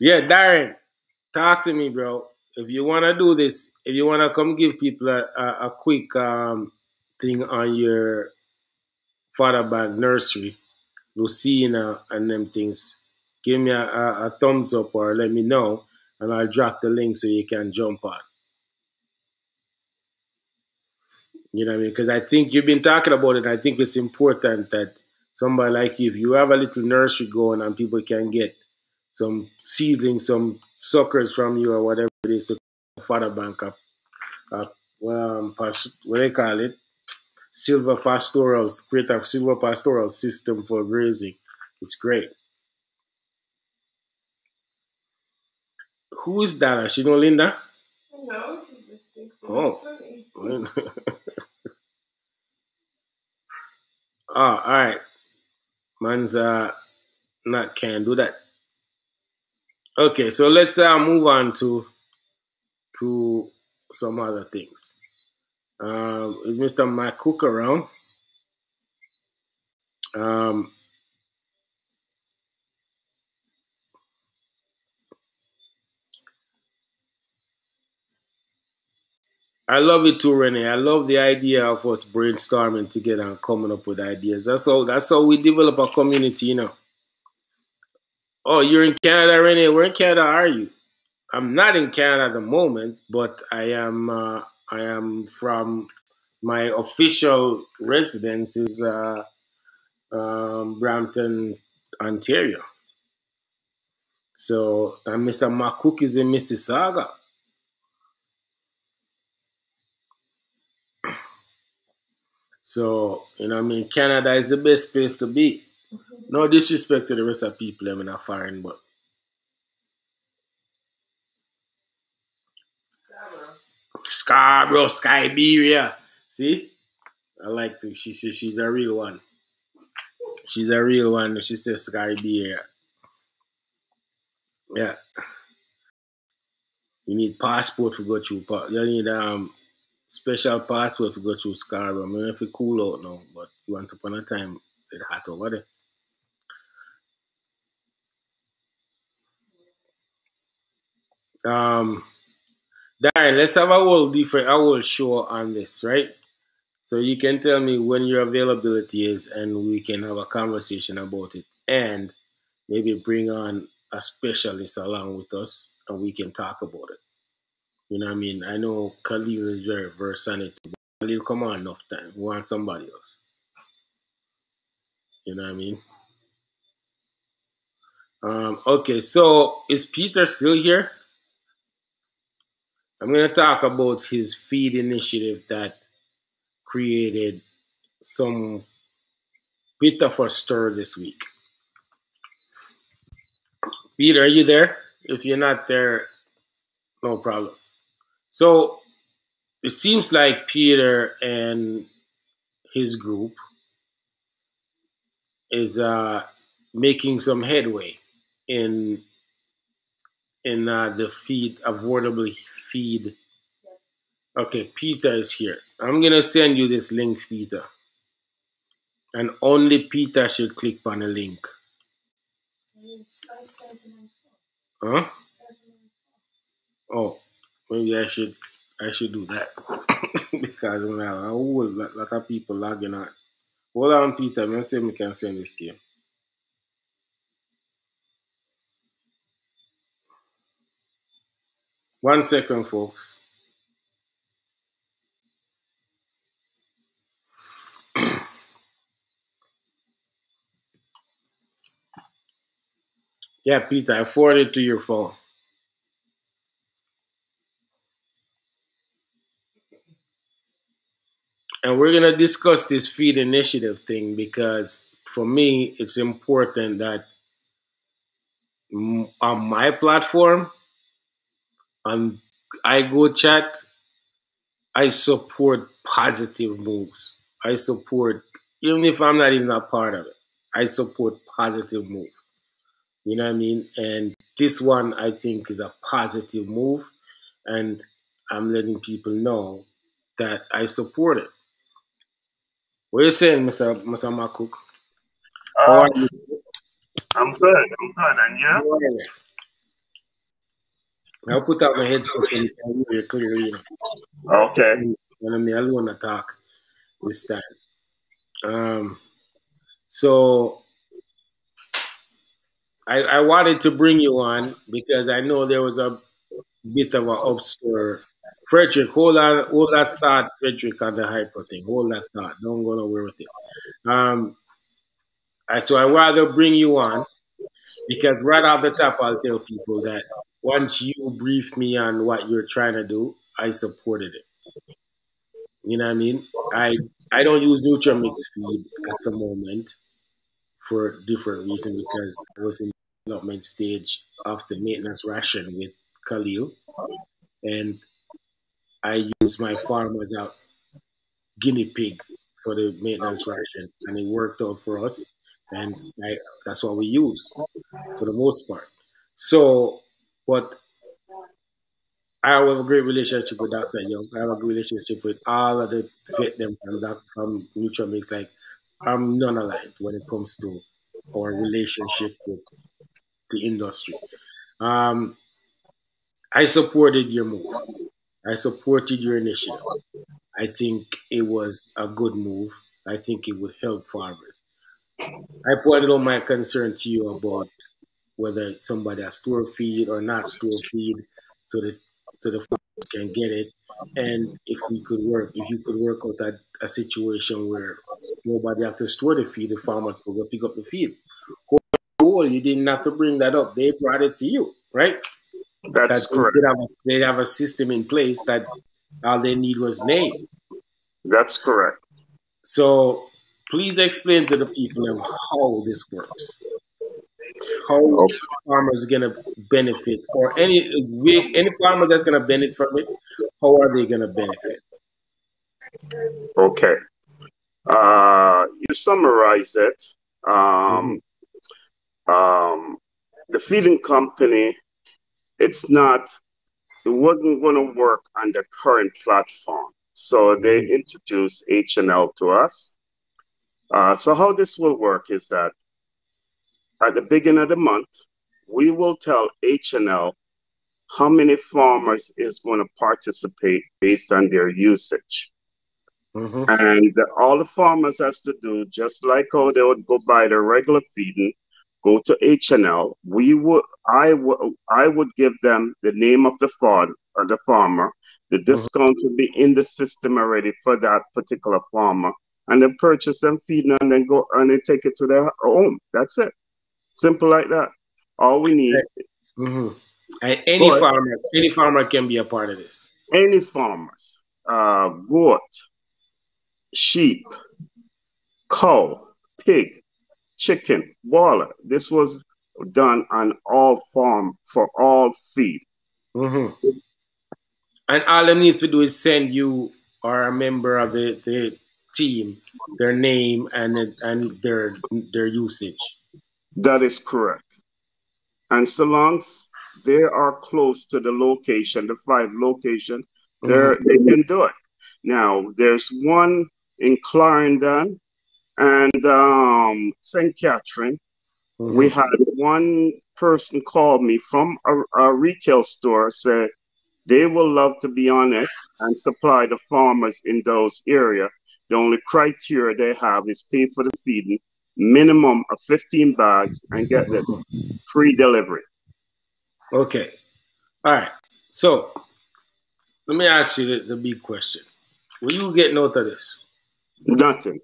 yeah, Darren, talk to me, bro. If you want to do this, if you want to come give people a, a, a quick um, thing on your fodder bank nursery, Leucaena and them things, give me a, a, a thumbs up or let me know, and I'll drop the link so you can jump on. You know what I mean? Because I think you've been talking about it. I think it's important that somebody like you, if you have a little nursery going and people can get some seedlings, some suckers from you or whatever it is, a fodder bank up, up um, pas- what they call it, silvopastoral, create a silvopastoral system for grazing. It's great. Who is that? She know Linda? No, she just thinks Oh. oh, [LAUGHS] all right. Man's uh not can do that. Okay, so let's uh move on to to some other things. Um, is Mr. McCook around? Um, I love it too, Renee. I love the idea of us brainstorming together and coming up with ideas. That's all. That's how we develop a community, you know. Oh, you're in Canada, Renee. Where in Canada are you? I'm not in Canada at the moment, but I am. Uh, I am from my official residence is uh, um, Brampton, Ontario. So, and Mr. McCook is in Mississauga. So, you know, I mean, Canada is the best place to be. No disrespect to the rest of people, I mean, are foreign, but Scarborough, Scarberia. See? I like the, she says she's a real one. She's a real one. She says Scarberia. Yeah. You need passport to go through. You need um special passport to go through Scarborough. I mean, if it cool out now, but once upon a time, it hot over there. Um, Darren, let's have a whole different, a whole show on this, right? So you can tell me when your availability is, and we can have a conversation about it, and maybe bring on a specialist along with us, and we can talk about it. You know what I mean? I know Khalil is very versed on it. Khalil, come on, enough time. We want somebody else. You know what I mean? Um, okay, so is Peter still here? I'm going to talk about his feed initiative that created some bit of a stir this week. Peter, are you there? If you're not there, no problem. So it seems like Peter and his group is uh, making some headway in in uh, the feed, avoidably feed. Okay, Peter is here. I'm gonna send you this link, Peter. And only Peter should click on the link. Huh? Oh, maybe I should I should do that [COUGHS] because now a whole lot, lot of people logging on. Hold on, Peter. I'm gonna see if we can send this to. One second, folks. [CLEARS THROAT] yeah, Peter, I forwarded to your phone. And we're going to discuss this feed initiative thing because for me, it's important that on my platform, on iGoat Chat, I support positive moves. I support, even if I'm not even a part of it, I support positive move. You know what I mean? And this one I think is a positive move, and I'm letting people know that I support it. What are you saying, Mr. Mr. McCook? Uh, I'm good. I'm good. And you? I'll put out my headset and I hear you clearly. Okay. And I'm the only one to talk this time. Um, so I, I wanted to bring you on because I know there was a bit of an upstir. Frederick, hold on, hold that thought, Frederick, on the hyper thing. Hold that thought. Don't go nowhere with it. Um, I, so I rather bring you on because right off the top, I'll tell people that once you brief me on what you're trying to do, I supported it. You know what I mean? I I don't use NutriMix feed at the moment for different reason because I was in development stage of the maintenance ration with Khalil, and I use my farm as a guinea pig for the maintenance ration, and it worked out for us, and I, that's what we use for the most part. So but I have a great relationship with Dr. Young. I have a great relationship with all of the vet them from that from NutriMix, like I'm non-aligned when it comes to our relationship with the industry. Um, I supported your move. I supported your initiative. I think it was a good move. I think it would help farmers. I pointed out my concern to you about whether somebody has store feed or not store feed, so that so the farmers can get it. And if we could work, if you could work out that a situation where nobody have to store the feed, the farmers could go pick up the feed. Cool, you didn't have to bring that up; they brought it to you, right? That's that correct. They have, a, they have a system in place that all they need was names. That's correct. So please explain to the people how this works. How Okay. farmers are gonna benefit, or any any farmer that's gonna benefit from it. How are they gonna benefit? Okay. Uh, you summarize it. Um, um, the feeding company, it's not, it wasn't going to work on the current platform. So they introduced H&L to us. Uh, so how this will work is that at the beginning of the month, we will tell H&L how many farmers is going to participate based on their usage. Mm-hmm. And all the farmers has to do, just like how they would go buy the regular feeding, go to H&L. We would, I would, I would give them the name of the farm, or the farmer. The discount will be in the system already for that particular farmer, and then purchase them feeding, and then go and then take it to their home. That's it. Simple like that. All we need, Mm-hmm. And any farmer, any farmer can be a part of this. any farmers, uh, goat, sheep, cow, pig, chicken, boiler. This was done on all farm for all feed. Mm-hmm. And all I need to do is send you or a member of the, the team their name and and their their usage. That is correct. And so long as they are close to the location, the five location, they're, they can do it. Now, there's one in Clarendon and um, St. Catherine. Mhm. We had one person call me from a, a retail store said they will love to be on it and supply the farmers in those area. The only criteria they have is pay for the feeding, minimum of 15 bags, and get this free delivery. Okay. All right. So let me ask you the, the big question. Will you get note of this? Nothing.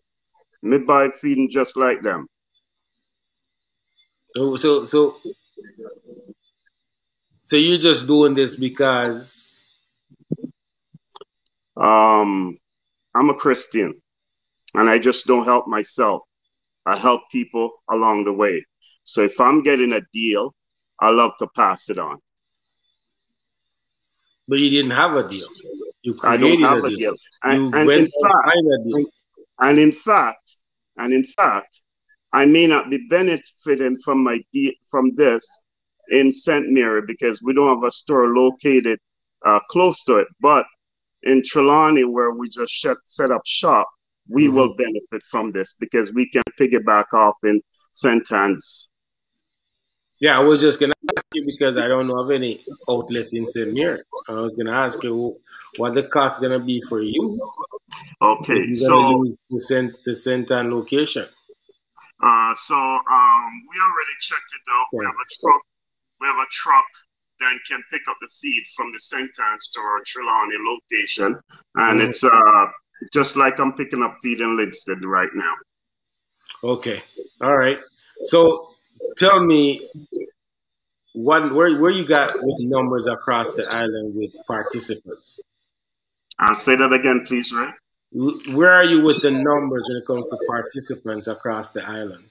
Me buy feeding just like them. So so so, so you're just doing this because Um, I'm a Christian, and I just don't help myself. I help people along the way. So if I'm getting a deal, I love to pass it on. but you didn't have a deal. You created don't have a deal. And, and went in and fact, deal. and in fact, and in fact, I may not be benefiting from my de- from this in St. Mary because we don't have a store located uh, close to it. But in Trelawney, where we just shut, set up shop, we Mhm. will benefit from this because we can piggyback off in. Anne's. Yeah, I was just gonna ask you because I don't know of any outlet in St. I was gonna ask you what the cost gonna be for you. Okay, so the St. the. Anne location. uh, so um, we already checked it out. We have a truck. We have a truck that can pick up the feed from the. Anne's store or Trelawney location, and Mhm. it's uh just like I'm picking up feed in right now. Okay. All right. So tell me one where where you got with numbers across the island with participants. I'll say that again, please, Ray. Where are you with the numbers when it comes to participants across the island?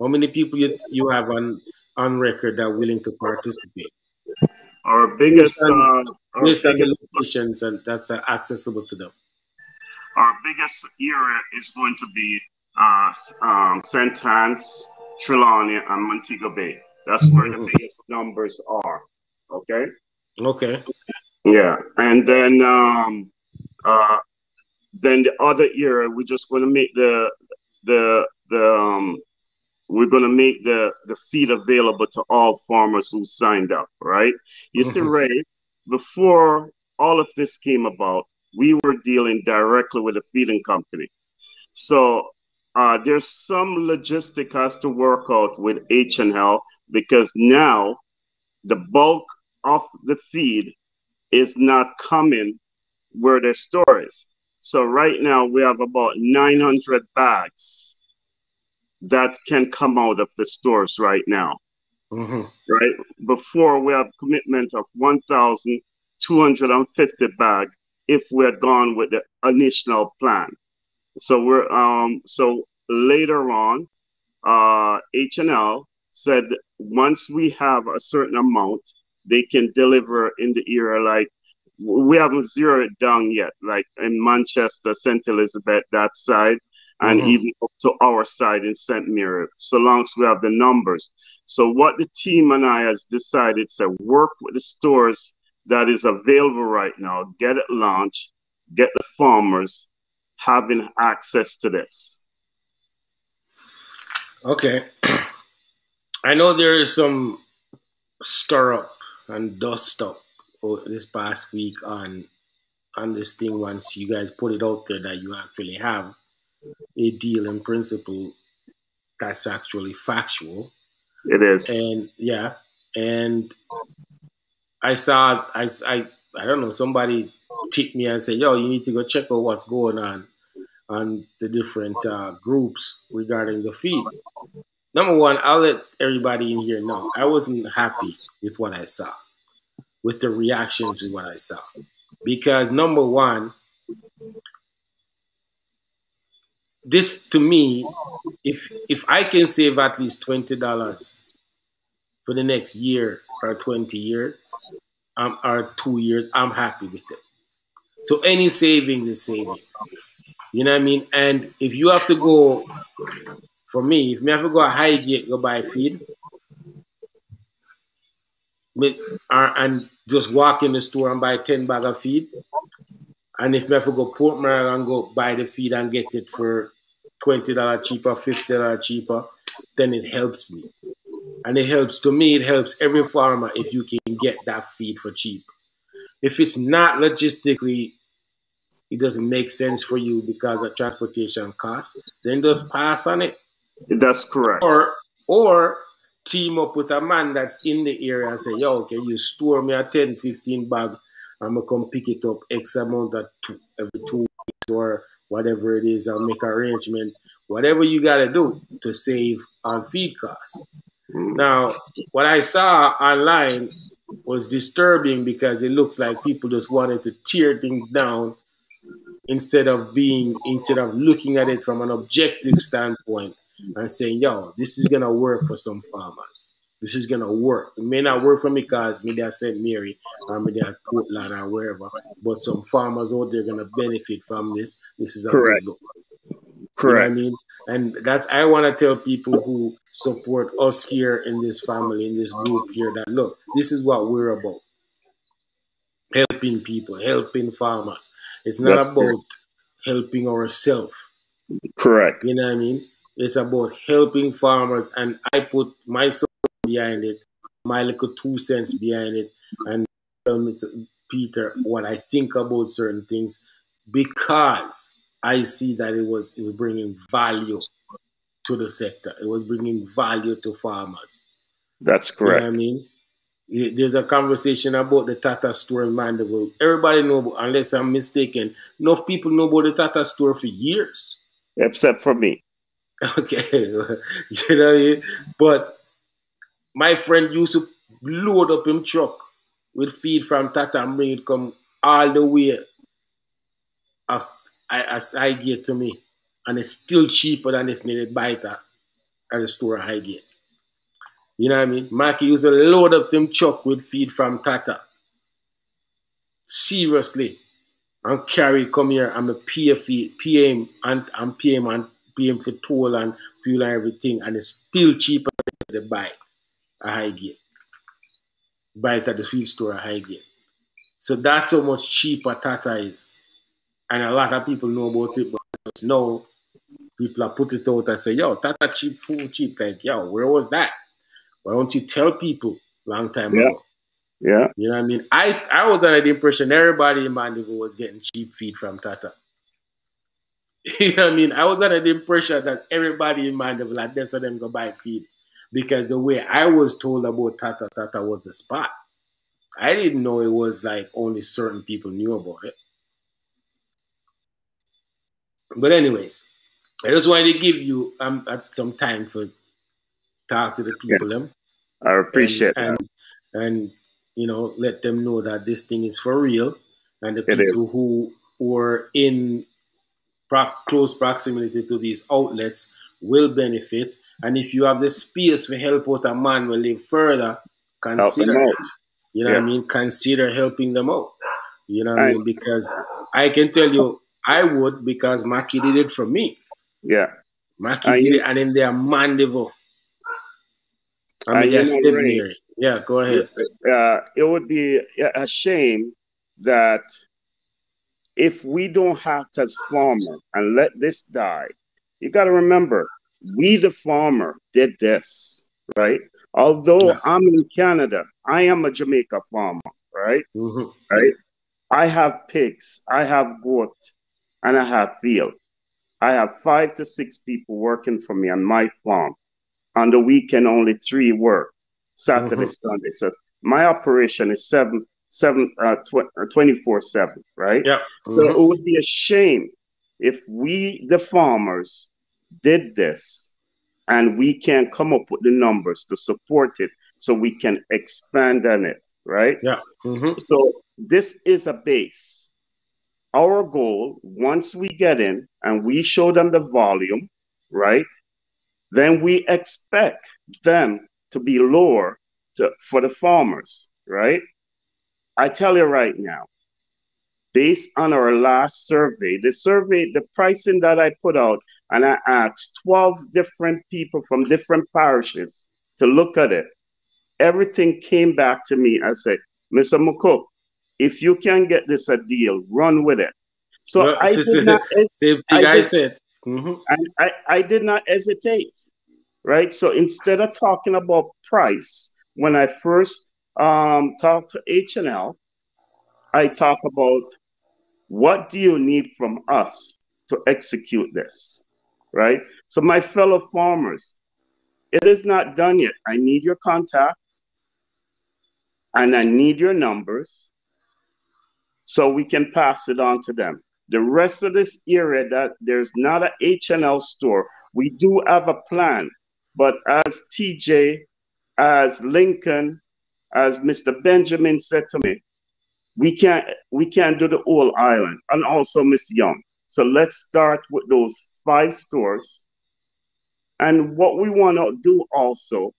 How many people you you have on on record that are willing to participate? Our biggest, Based on- uh, our the biggest, locations and that's uh, accessible to them. Our biggest area is going to be uh, um, St. Ann's, Trelawney, and Montego Bay. That's where the Mhm. biggest numbers are. Okay. Okay. Yeah, and then um, uh, then the other area, we're just going to make the the the um, we're going to make the the feed available to all farmers who signed up right you see mm-hmm. ray before all of this came about we were dealing directly with a feeding company so uh, there's some logistic has to work out with H&L because now the bulk of the feed is not coming where their store is. So right now we have about 900 bags that can come out of the stores right now. Mm-hmm. Right before we have commitment of 1,250 bag if we had gone with the initial plan. So we're um so later on, uh H&L said once we have a certain amount, they can deliver in the area like we haven't zeroed down yet, like in Manchester, St. Elizabeth, that side, and mm-hmm. even up to our side in St. Mary, so long as we have the numbers. So what the team and I has decided to work with the stores that is available right now, get it launched, get the farmers having access to this. Okay. [CLEARS THROAT] I know there is some stir up and dust up this past week on on this thing once you guys put it out there that you actually have a deal in principle that's actually factual. It is. And yeah, and I saw I I I don't know somebody tipped me and said, "Yo, you need to go check out what's going on on the different uh, groups regarding the feed." Number one, I'll let everybody in here know I wasn't happy with what I saw with the reactions with what I saw. Because number one, this to me, if if I can save at least twenty dollars for the next year or twenty years, um, or two years, I'm happy with it. So any savings is savings. You know what I mean? And if you have to go, for me, if me have to go a Highgate, go buy feed, and just walk in the store and buy 10 bag of feed. And if me have to go Portmore and go buy the feed and get it for $20 cheaper, $50 cheaper, then it helps me. And it helps, to me, it helps every farmer if you can get that feed for cheap. If it's not logistically, it doesn't make sense for you because of transportation costs, then just pass on it. That's correct. Or, or team up with a man that's in the area and say, yo, can you store me a 10, 15 bag? I'm going to come pick it up X amount of two, every two weeks or whatever it is. I'll make arrangement. Whatever you got to do to save on feed costs. Mm. Now, what I saw online was disturbing because it looks like people just wanted to tear things down instead of being, instead of looking at it from an objective standpoint and saying, yo, this is gonna work for some farmers. This is gonna work. It may not work for me because maybe I St. Mary or maybe at Portland or wherever, but some farmers out there are gonna benefit from this. This is a Correct. good look. Correct. You know I mean? And that's I wanna tell people who support us here in this family, in this group here, that look, this is what we're about. Helping people, helping farmers. It's not that's about correct. helping ourselves. Correct. You know what I mean? It's about helping farmers, and I put myself behind it, my little two cents behind it, and tell Mr. Peter what I think about certain things because I see that it was it was bringing value to the sector. It was bringing value to farmers. That's correct. You know I mean? there's a conversation about the Tata store in Mandeville. Everybody know, unless I'm mistaken, enough people know about the Tata store for years. Except for me. [LAUGHS] Okay, [LAUGHS] you know what I mean? But my friend used to load up him truck with feed from Tata and bring it come all the way as I, as Highgate to me. And it's still cheaper than if me buy it at, at the store at Highgate. You know what I mean? Mikey used a load of them truck with feed from Tata. Seriously. And carry come here pay feed, pay him and, pay him and paying for toll and fuel and everything, and it's still cheaper than to buy a high Highgate. Buy it at the feed store at Highgate. So that's how much cheaper Tata is. And a lot of people know about it, but know people are put it out and say, yo, Tata cheap food, cheap. Like, yo, where was that? Why don't you tell people long time Yeah. ago? Yeah. You know what I mean? I I was under the impression everybody in Mandeville was getting cheap feed from Tata. [LAUGHS] You know what I mean? I was under the impression that everybody in Mandeville, like that's how them go buy feed. Because the way I was told about Tata, Tata was a spot. I didn't know it was like only certain people knew about it. But anyways, I just wanted to give you um, uh, some time for talk to the people them I appreciate and, that. and and you know let them know that this thing is for real and the It people is. who were in pro- close proximity to these outlets will benefit and if you have the space to help out a man will live further consider out. it you know what i mean consider helping them out you know what i Right. mean because i can tell you i would because maki did it for me Yeah. maki And did it and in their mandeville i mean they're Ray, near yeah go ahead uh, it would be a shame that if we don't have as farmer and let this die, you got to remember, we the farmer did this, right? Although Yeah. I'm in Canada, I am a Jamaica farmer, right? Mhm. Right? I have pigs, I have goat, and I have field. I have five to six people working for me on my farm. On the weekend, only three work. Saturday, Mhm. Sunday. So my operation is seven, seven, uh, tw- 24 seven, right? Yeah. So Mhm. it would be a shame if we, the farmers, did this and we can come up with the numbers to support it so we can expand on it, right? Yeah. Mhm. So this is a base. Our goal, once we get in and we show them the volume, right? Then we expect them to be lower to, for the farmers, right? I tell you right now, based on our last survey, the survey, the pricing that I put out, and I asked 12 different people from different parishes to look at it, everything came back to me. I said, Mr. McCook, if you can get this a deal, run with it. So Well, I did not, Same thing I I, said. Mhm. and I, I did not hesitate, right? So instead of talking about price, when I first um, talked to H&L, I talk about what do you need from us to execute this, right? So my fellow farmers, it is not done yet. I need your contact and I need your numbers so we can pass it on to them. The rest of this area that there's not a H&L store, we do have a plan, but as TJ, as Lincoln, as Mr. Benjamin said to me, we can't we can't do the whole island, and also Miss Young. So let's start with those five stores. And what we want to do also,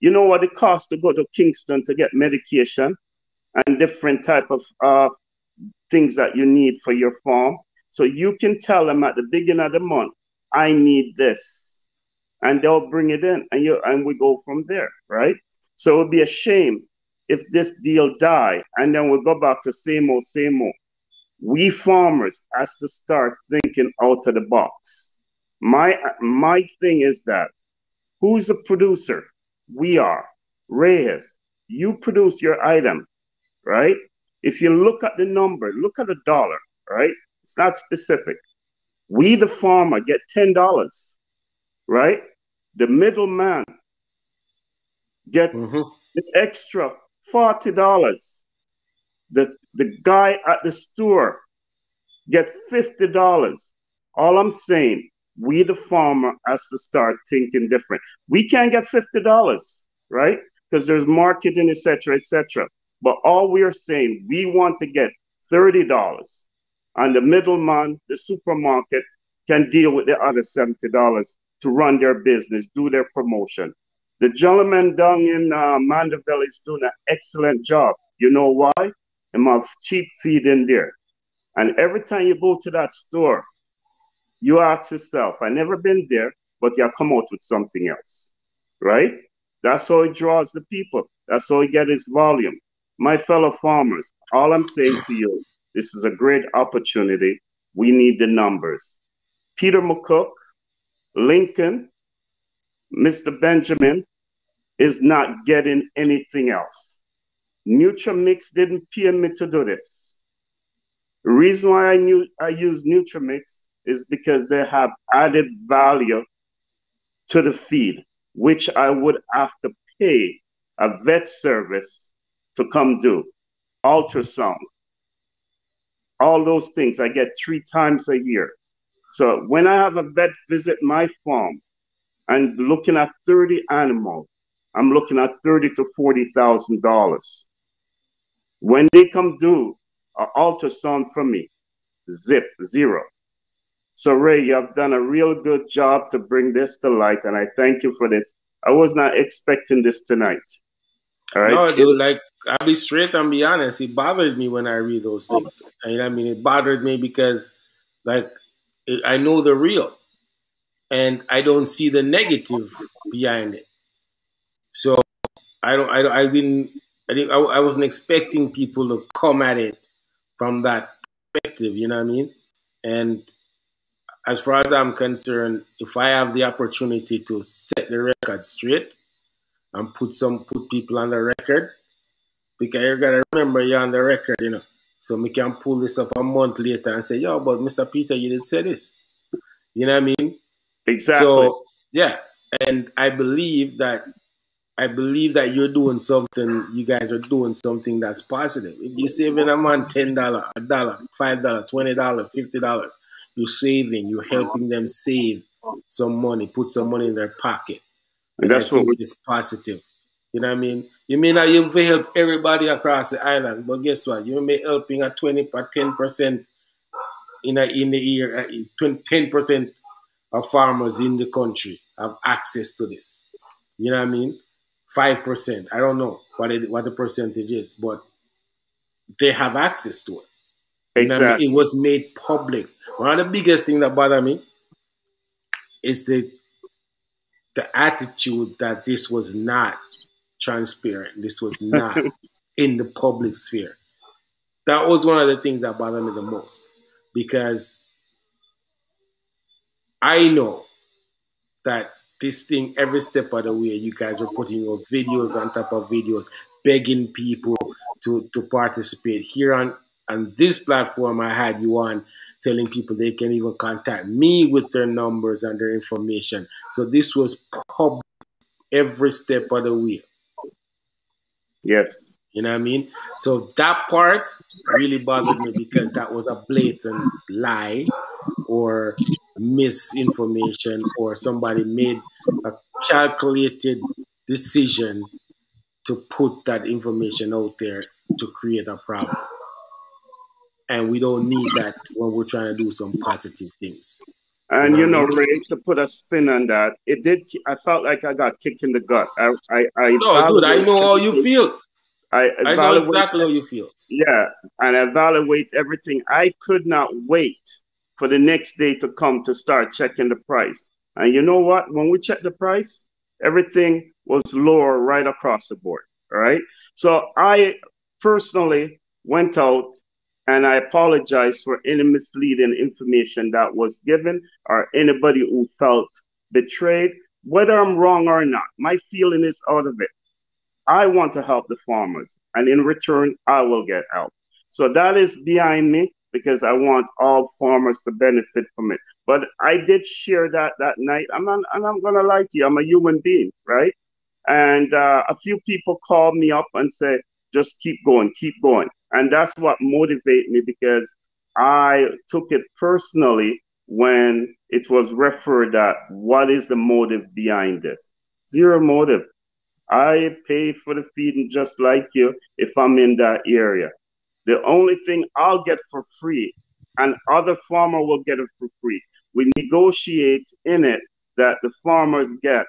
you know what it costs to go to Kingston to get medication and different type of uh, things that you need for your farm. So you can tell them at the beginning of the month, I need this, and they'll bring it in, and you and we go from there, right? So it would be a shame if this deal die, and then we'll go back to same old, same old. We farmers has to start thinking out of the box. My my thing is that who's a producer? We are. Reyes, you produce your item, right? If you look at the number, look at the dollar, right? It's not specific. We, the farmer, get $10, right? The middleman get Mhm. the extra $40. The, the guy at the store get $50. All I'm saying, we, the farmer, has to start thinking different. We can't get $50, right? Because there's marketing, etc., etc. But all we are saying, we want to get $30. And the middleman, the supermarket, can deal with the other $70 to run their business, do their promotion. The gentleman down in uh, Mandeville is doing an excellent job. You know why? My cheap feed in there. And every time you go to that store, you ask yourself, I never been there, but you come out with something else, right? That's how it draws the people. That's how he get his volume. My fellow farmers, all I'm saying to you, this is a great opportunity. We need the numbers. Peter McCook, Lincoln, Mr. Benjamin, is not getting anything else. Nutrimix didn't pay me to do this. The reason why I knew I use Nutrimix is because they have added value to the feed, which I would have to pay a vet service to come do. Ultrasound, all those things I get three times a year. So when I have a vet visit my farm and looking at 30 animals, I'm looking at thirty to forty thousand dollars. When they come do an ultrasound for me, zip zero. So Ray, you have done a real good job to bring this to light, and I thank you for this. I was not expecting this tonight. All right. No, dude, like I'll be straight and be honest. It bothered me when I read those oh. things. And I mean, it bothered me because, like, it, I know the real, and I don't see the negative behind it. So I don't, I, I didn't, I, didn't, I, I wasn't expecting people to come at it from that perspective. You know what I mean? And as far as I'm concerned, if I have the opportunity to set the record straight and put some put people on the record, because you gotta remember you're on the record, you know. So we can pull this up a month later and say, yo, but Mr. Peter, you didn't say this. You know what I mean? Exactly. So yeah. And I believe that I believe that you're doing something, you guys are doing something that's positive. If you're saving a man $10, a dollar, $5, $20, $50, you're saving, you're helping them save some money, put some money in their pocket. And that's what it's positive. You know what I mean? You may not even help everybody across the island, but guess what? You may be helping a 20 or 10 percent in a in the year, uh, 10 percent of farmers in the country have access to this. You know what I mean? Five percent. I don't know what it, what the percentage is, but they have access to it. Exactly. I mean? It was made public. One of the biggest thing that bother me is the the attitude that this was not transparent. This was [LAUGHS] not in the public sphere. That was one of the things that bothered me the most because I know that this thing, every step of the way, you guys were putting your videos on top of videos, begging people to, to participate. Here on, on this platform, I had you on telling people they can even contact me with their numbers and their information. So this was public every step of the way. Yes. You know what I mean? So that part really bothered me because that was a blatant lie or misinformation or somebody made a calculated decision to put that information out there to create a problem. And we don't need that when we're trying to do some positive things. And you know, Ray, to put a spin on that, it did. I felt like I got kicked in the gut. I, I, I no, dude, I know how you feel. I, I know exactly how you feel. Yeah, and I evaluate everything. I could not wait for the next day to come to start checking the price. And you know what? When we checked the price, everything was lower right across the board. All right. So I personally went out and I apologize for any misleading information that was given or anybody who felt betrayed, whether I'm wrong or not. My feeling is out of it. I want to help the farmers, and in return, I will get help. So that is behind me because I want all farmers to benefit from it. But I did share that that night. I'm not, and I'm gonna lie to you. I'm a human being, right? And uh, a few people called me up and said, "Just keep going, keep going." And that's what motivated me because I took it personally when it was referred that what is the motive behind this? Zero motive. I pay for the feeding just like you if I'm in that area. The only thing I'll get for free and other farmer will get it for free. We negotiate in it that the farmers get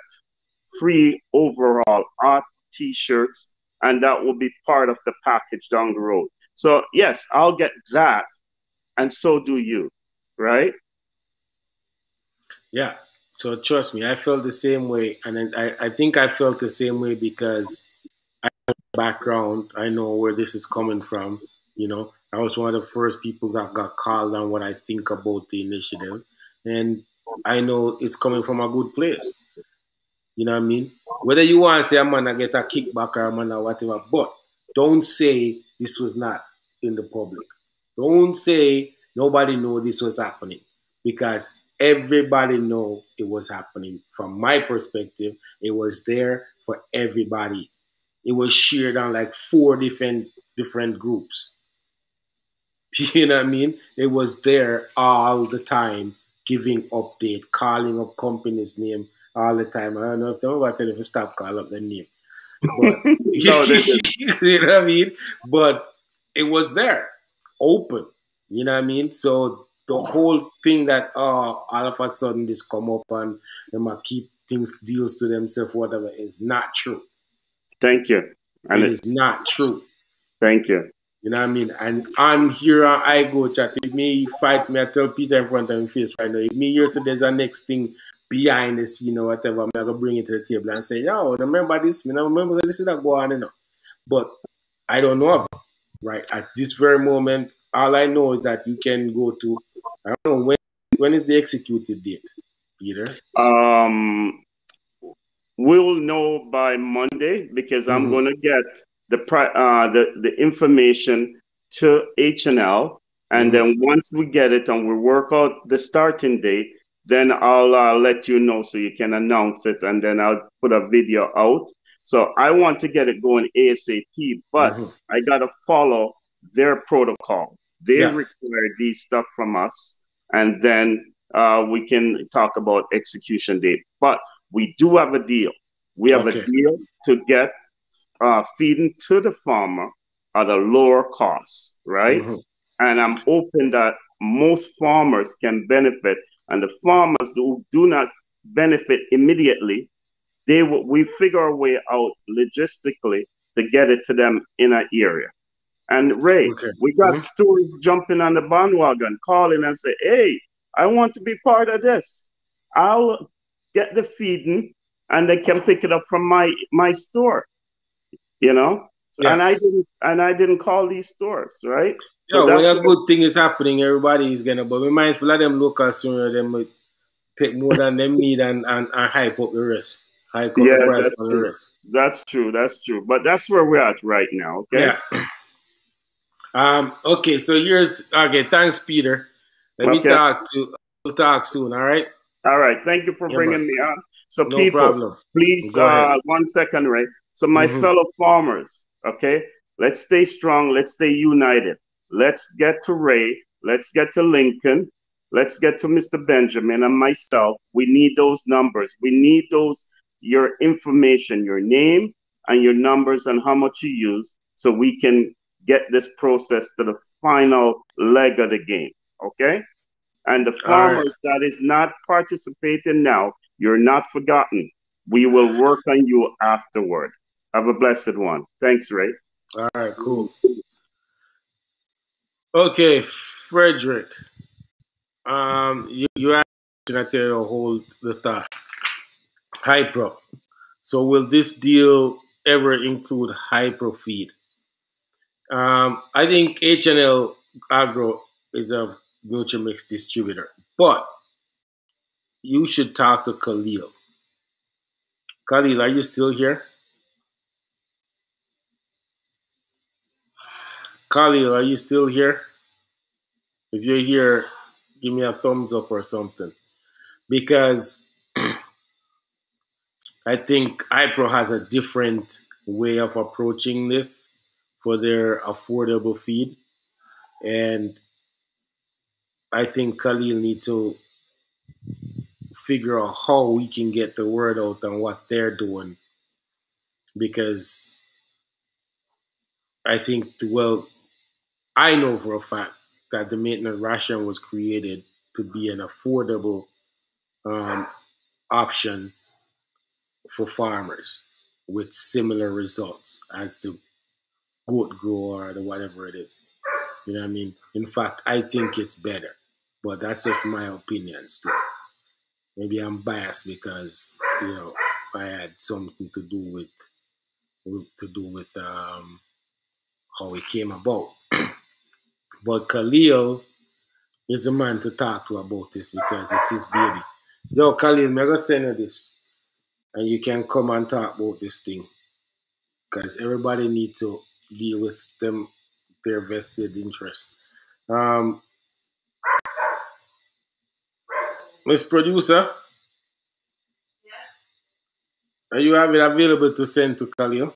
free overall art t-shirts and that will be part of the package down the road. So yes, I'll get that, and so do you, right? Yeah. So trust me, I felt the same way, and I, I think I felt the same way because I have background. I know where this is coming from. You know, I was one of the first people that got called on what I think about the initiative, and I know it's coming from a good place. You know what I mean? Whether you want to say I'm gonna get a kickback or I'm gonna whatever, but don't say this was not in the public. Don't say nobody know this was happening because everybody know it was happening. From my perspective, it was there for everybody. It was shared on like four different different groups. [LAUGHS] You know what I mean? It was there all the time, giving update, calling up companies' name all the time. I don't know if tell you to stop calling up their name. But [LAUGHS] no, [LAUGHS] you know what I mean? But it was there, open. You know what I mean? So the whole thing that oh, all of a sudden this come up and they might keep things deals to themselves, whatever, is not true. Thank you. And it is not true. Thank you. You know what I mean? And I'm here iGoat Chat. If me fight me, I tell Peter in front of him face right now. If me hear so there's a next thing behind the scene or whatever, I'm gonna bring it to the table and say, yo, remember this, you know, remember this is that go on, you know. But I don't know right at this very moment. All I know is that you can go to I don't know when when is the executed date, Peter? Um we'll know by Monday because I'm mm-hmm. gonna get the uh, the the information to HNL, and mm-hmm. then once we get it and we work out the starting date, then I'll uh, let you know so you can announce it, and then I'll put a video out. So I want to get it going ASAP, but mm-hmm. I gotta follow their protocol. They yeah. require these stuff from us, and then uh, we can talk about execution date. But we do have a deal. We have okay. a deal to get uh, feeding to the farmer at a lower cost, right? Mm-hmm. And I'm hoping that most farmers can benefit, and the farmers who do not benefit immediately, they will, we figure a way out logistically to get it to them in an area. And Ray, okay. we got mm-hmm. stores jumping on the bandwagon, calling and say, "Hey, I want to be part of this. I'll get the feeding, and they can pick it up from my my store." you know. Yeah. And I didn't and I didn't call these stores, right? So yeah, when a good thing is happening, everybody is gonna but be mindful of them local sooner them take more than them need and, and, and hype up the rest. Hype up yeah, the price that's the true. That's true, that's true. But that's where we're at right now. Okay. Yeah. Um, okay, so here's okay, thanks, Peter. Let okay. me talk to we'll talk soon, all right? All right. Thank you for yeah, bringing man. me on. So no people, problem. please uh, one second, right? So, my mm-hmm. fellow farmers, okay, let's stay strong. Let's stay united. Let's get to Ray. Let's get to Lincoln. Let's get to Mr. Benjamin and myself. We need those numbers. We need those, your information, your name and your numbers and how much you use so we can get this process to the final leg of the game. Okay? And the farmers right. that is not participating now, you're not forgotten. We will work on you afterward. Have a blessed one. Thanks, Ray. All right, cool. Okay, Frederick. Um, you you asked I tell hold the thought. Hypro. So will this deal ever include Hypro feed? Um, I think HNL Agro is a Nutramix distributor, but you should talk to Khalil. Khalil, are you still here? Khalil, are you still here? If you're here, give me a thumbs up or something. Because [CLEARS THROAT] I think Hypro has a different way of approaching this for their affordable feed. And I think Khalil need to figure out how we can get the word out on what they're doing. Because I think, well, I know for a fact that the maintenance ration was created to be an affordable um, option for farmers with similar results as the goat grower or the whatever it is. You know what I mean? In fact, I think it's better, but that's just my opinion still. Maybe I'm biased because you know I had something to do with, to do with um, how it came about. But Khalil is the man to talk to about this because it's his baby. Yo, Khalil, I'm gonna send you this, and you can come and talk about this thing, because everybody need to deal with them their vested interest. Um, Miss Producer, are you have it available to send to Khalil?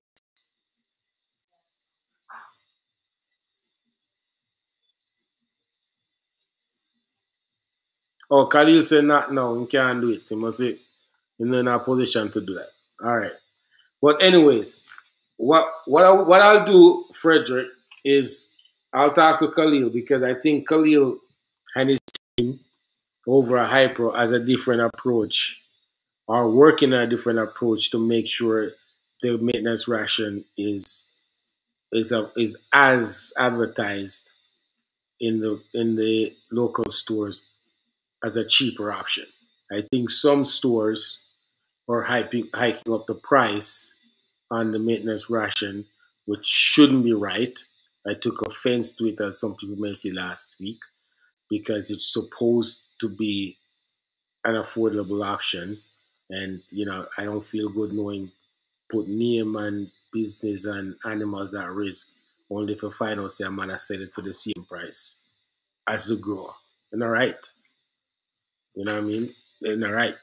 Oh, Khalil say not now. You can't do it. You must say he's in a position to do that. All right. But anyways, what what I, what I'll do, Frederick, is I'll talk to Khalil because I think Khalil and his team over at Hypro has a different approach are working a different approach to make sure the maintenance ration is is a, is as advertised in the in the local stores as a cheaper option. I think some stores are hiking, hiking up the price on the maintenance ration, which shouldn't be right. I took offense to it, as some people may say last week, because it's supposed to be an affordable option. And, you know, I don't feel good knowing put name and business and animals at risk only for out say I'm gonna sell it for the same price as the grower. And all right. You know what I mean? In the right.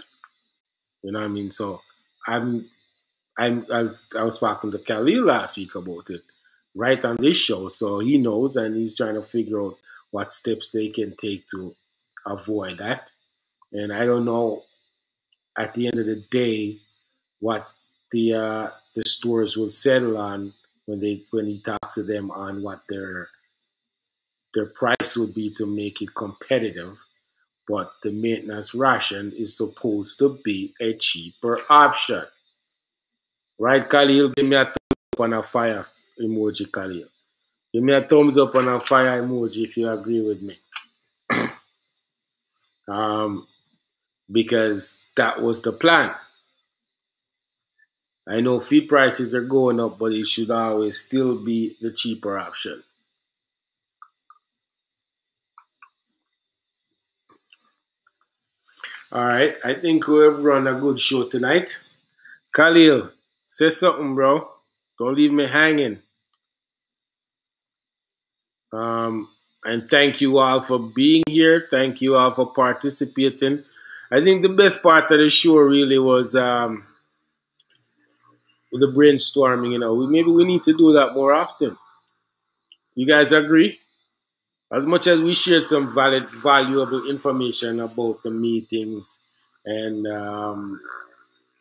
You know what I mean? So I'm I'm I was, I was talking to Khalil last week about it, right on this show. So he knows and he's trying to figure out what steps they can take to avoid that. And I don't know at the end of the day what the uh, the stores will settle on when they when he talks to them on what their their price would be to make it competitive but the maintenance ration is supposed to be a cheaper option. Right, Khalil? Give me a thumbs up on a fire emoji, Khalil. Give me a thumbs up on a fire emoji if you agree with me. [CLEARS THROAT] um, because that was the plan. I know feed prices are going up, but it should always still be the cheaper option. All right, I think we've run a good show tonight. Khalil, say something, bro. Don't leave me hanging. Um, and thank you all for being here. Thank you all for participating. I think the best part of the show really was um, the brainstorming. You know, maybe we need to do that more often. You guys agree? As much as we shared some valid, valuable information about the meetings and um,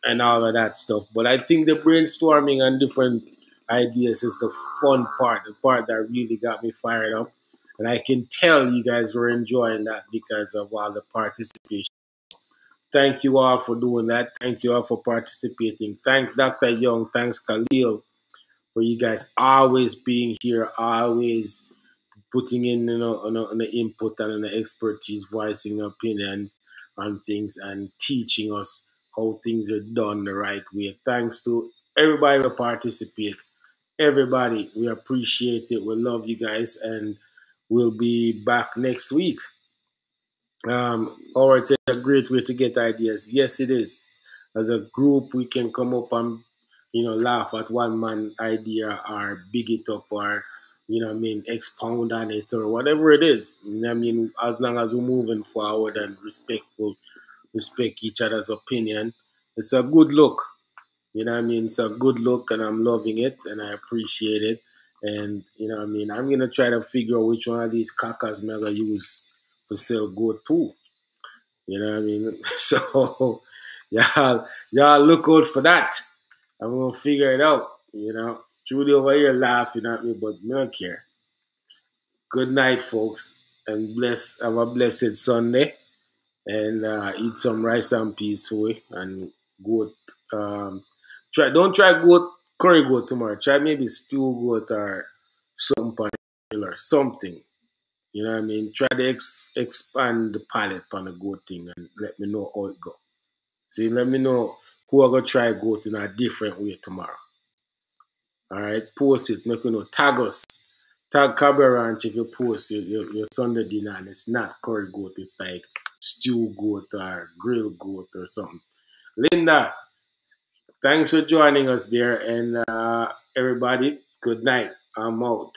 and all of that stuff, but I think the brainstorming and different ideas is the fun part, the part that really got me fired up. And I can tell you guys were enjoying that because of all the participation. Thank you all for doing that. Thank you all for participating. Thanks, Dr. Young. Thanks, Khalil, for you guys always being here, always putting in you know, on, the input and the expertise, voicing opinions on things and teaching us how things are done the right way. Thanks to everybody who participate. Everybody, we appreciate it. We love you guys, and we'll be back next week. Um, or it's a great way to get ideas. Yes, it is. As a group, we can come up and you know laugh at one man idea or big it up or you know I mean, expound on it or whatever it is. You know I mean, as long as we're moving forward and respectful, respect each other's opinion, it's a good look. You know I mean? It's a good look and I'm loving it and I appreciate it. And you know I mean? I'm gonna try to figure out which one of these cackers I'm gonna use for sell good poo. You know I mean? [LAUGHS] So y'all y'all look out for that. I'm gonna figure it out, you know. Judy over here laughing at me, but me don't care. Good night, folks, and bless have a blessed Sunday, and uh, eat some rice and peas for it, and goat. Um, try don't try goat curry goat tomorrow. Try maybe stew goat or something or something. You know what I mean? Try to ex- expand the palate on the goat thing and let me know how it go. So let me know who are gonna try goat in a different way tomorrow. All right, post it. Make you know, tag us. Tag Cabra Ranch if you post your, your, your Sunday dinner and it's not curry goat, it's like stew goat or grill goat or something. Linda, thanks for joining us there. And uh, everybody, good night. I'm out.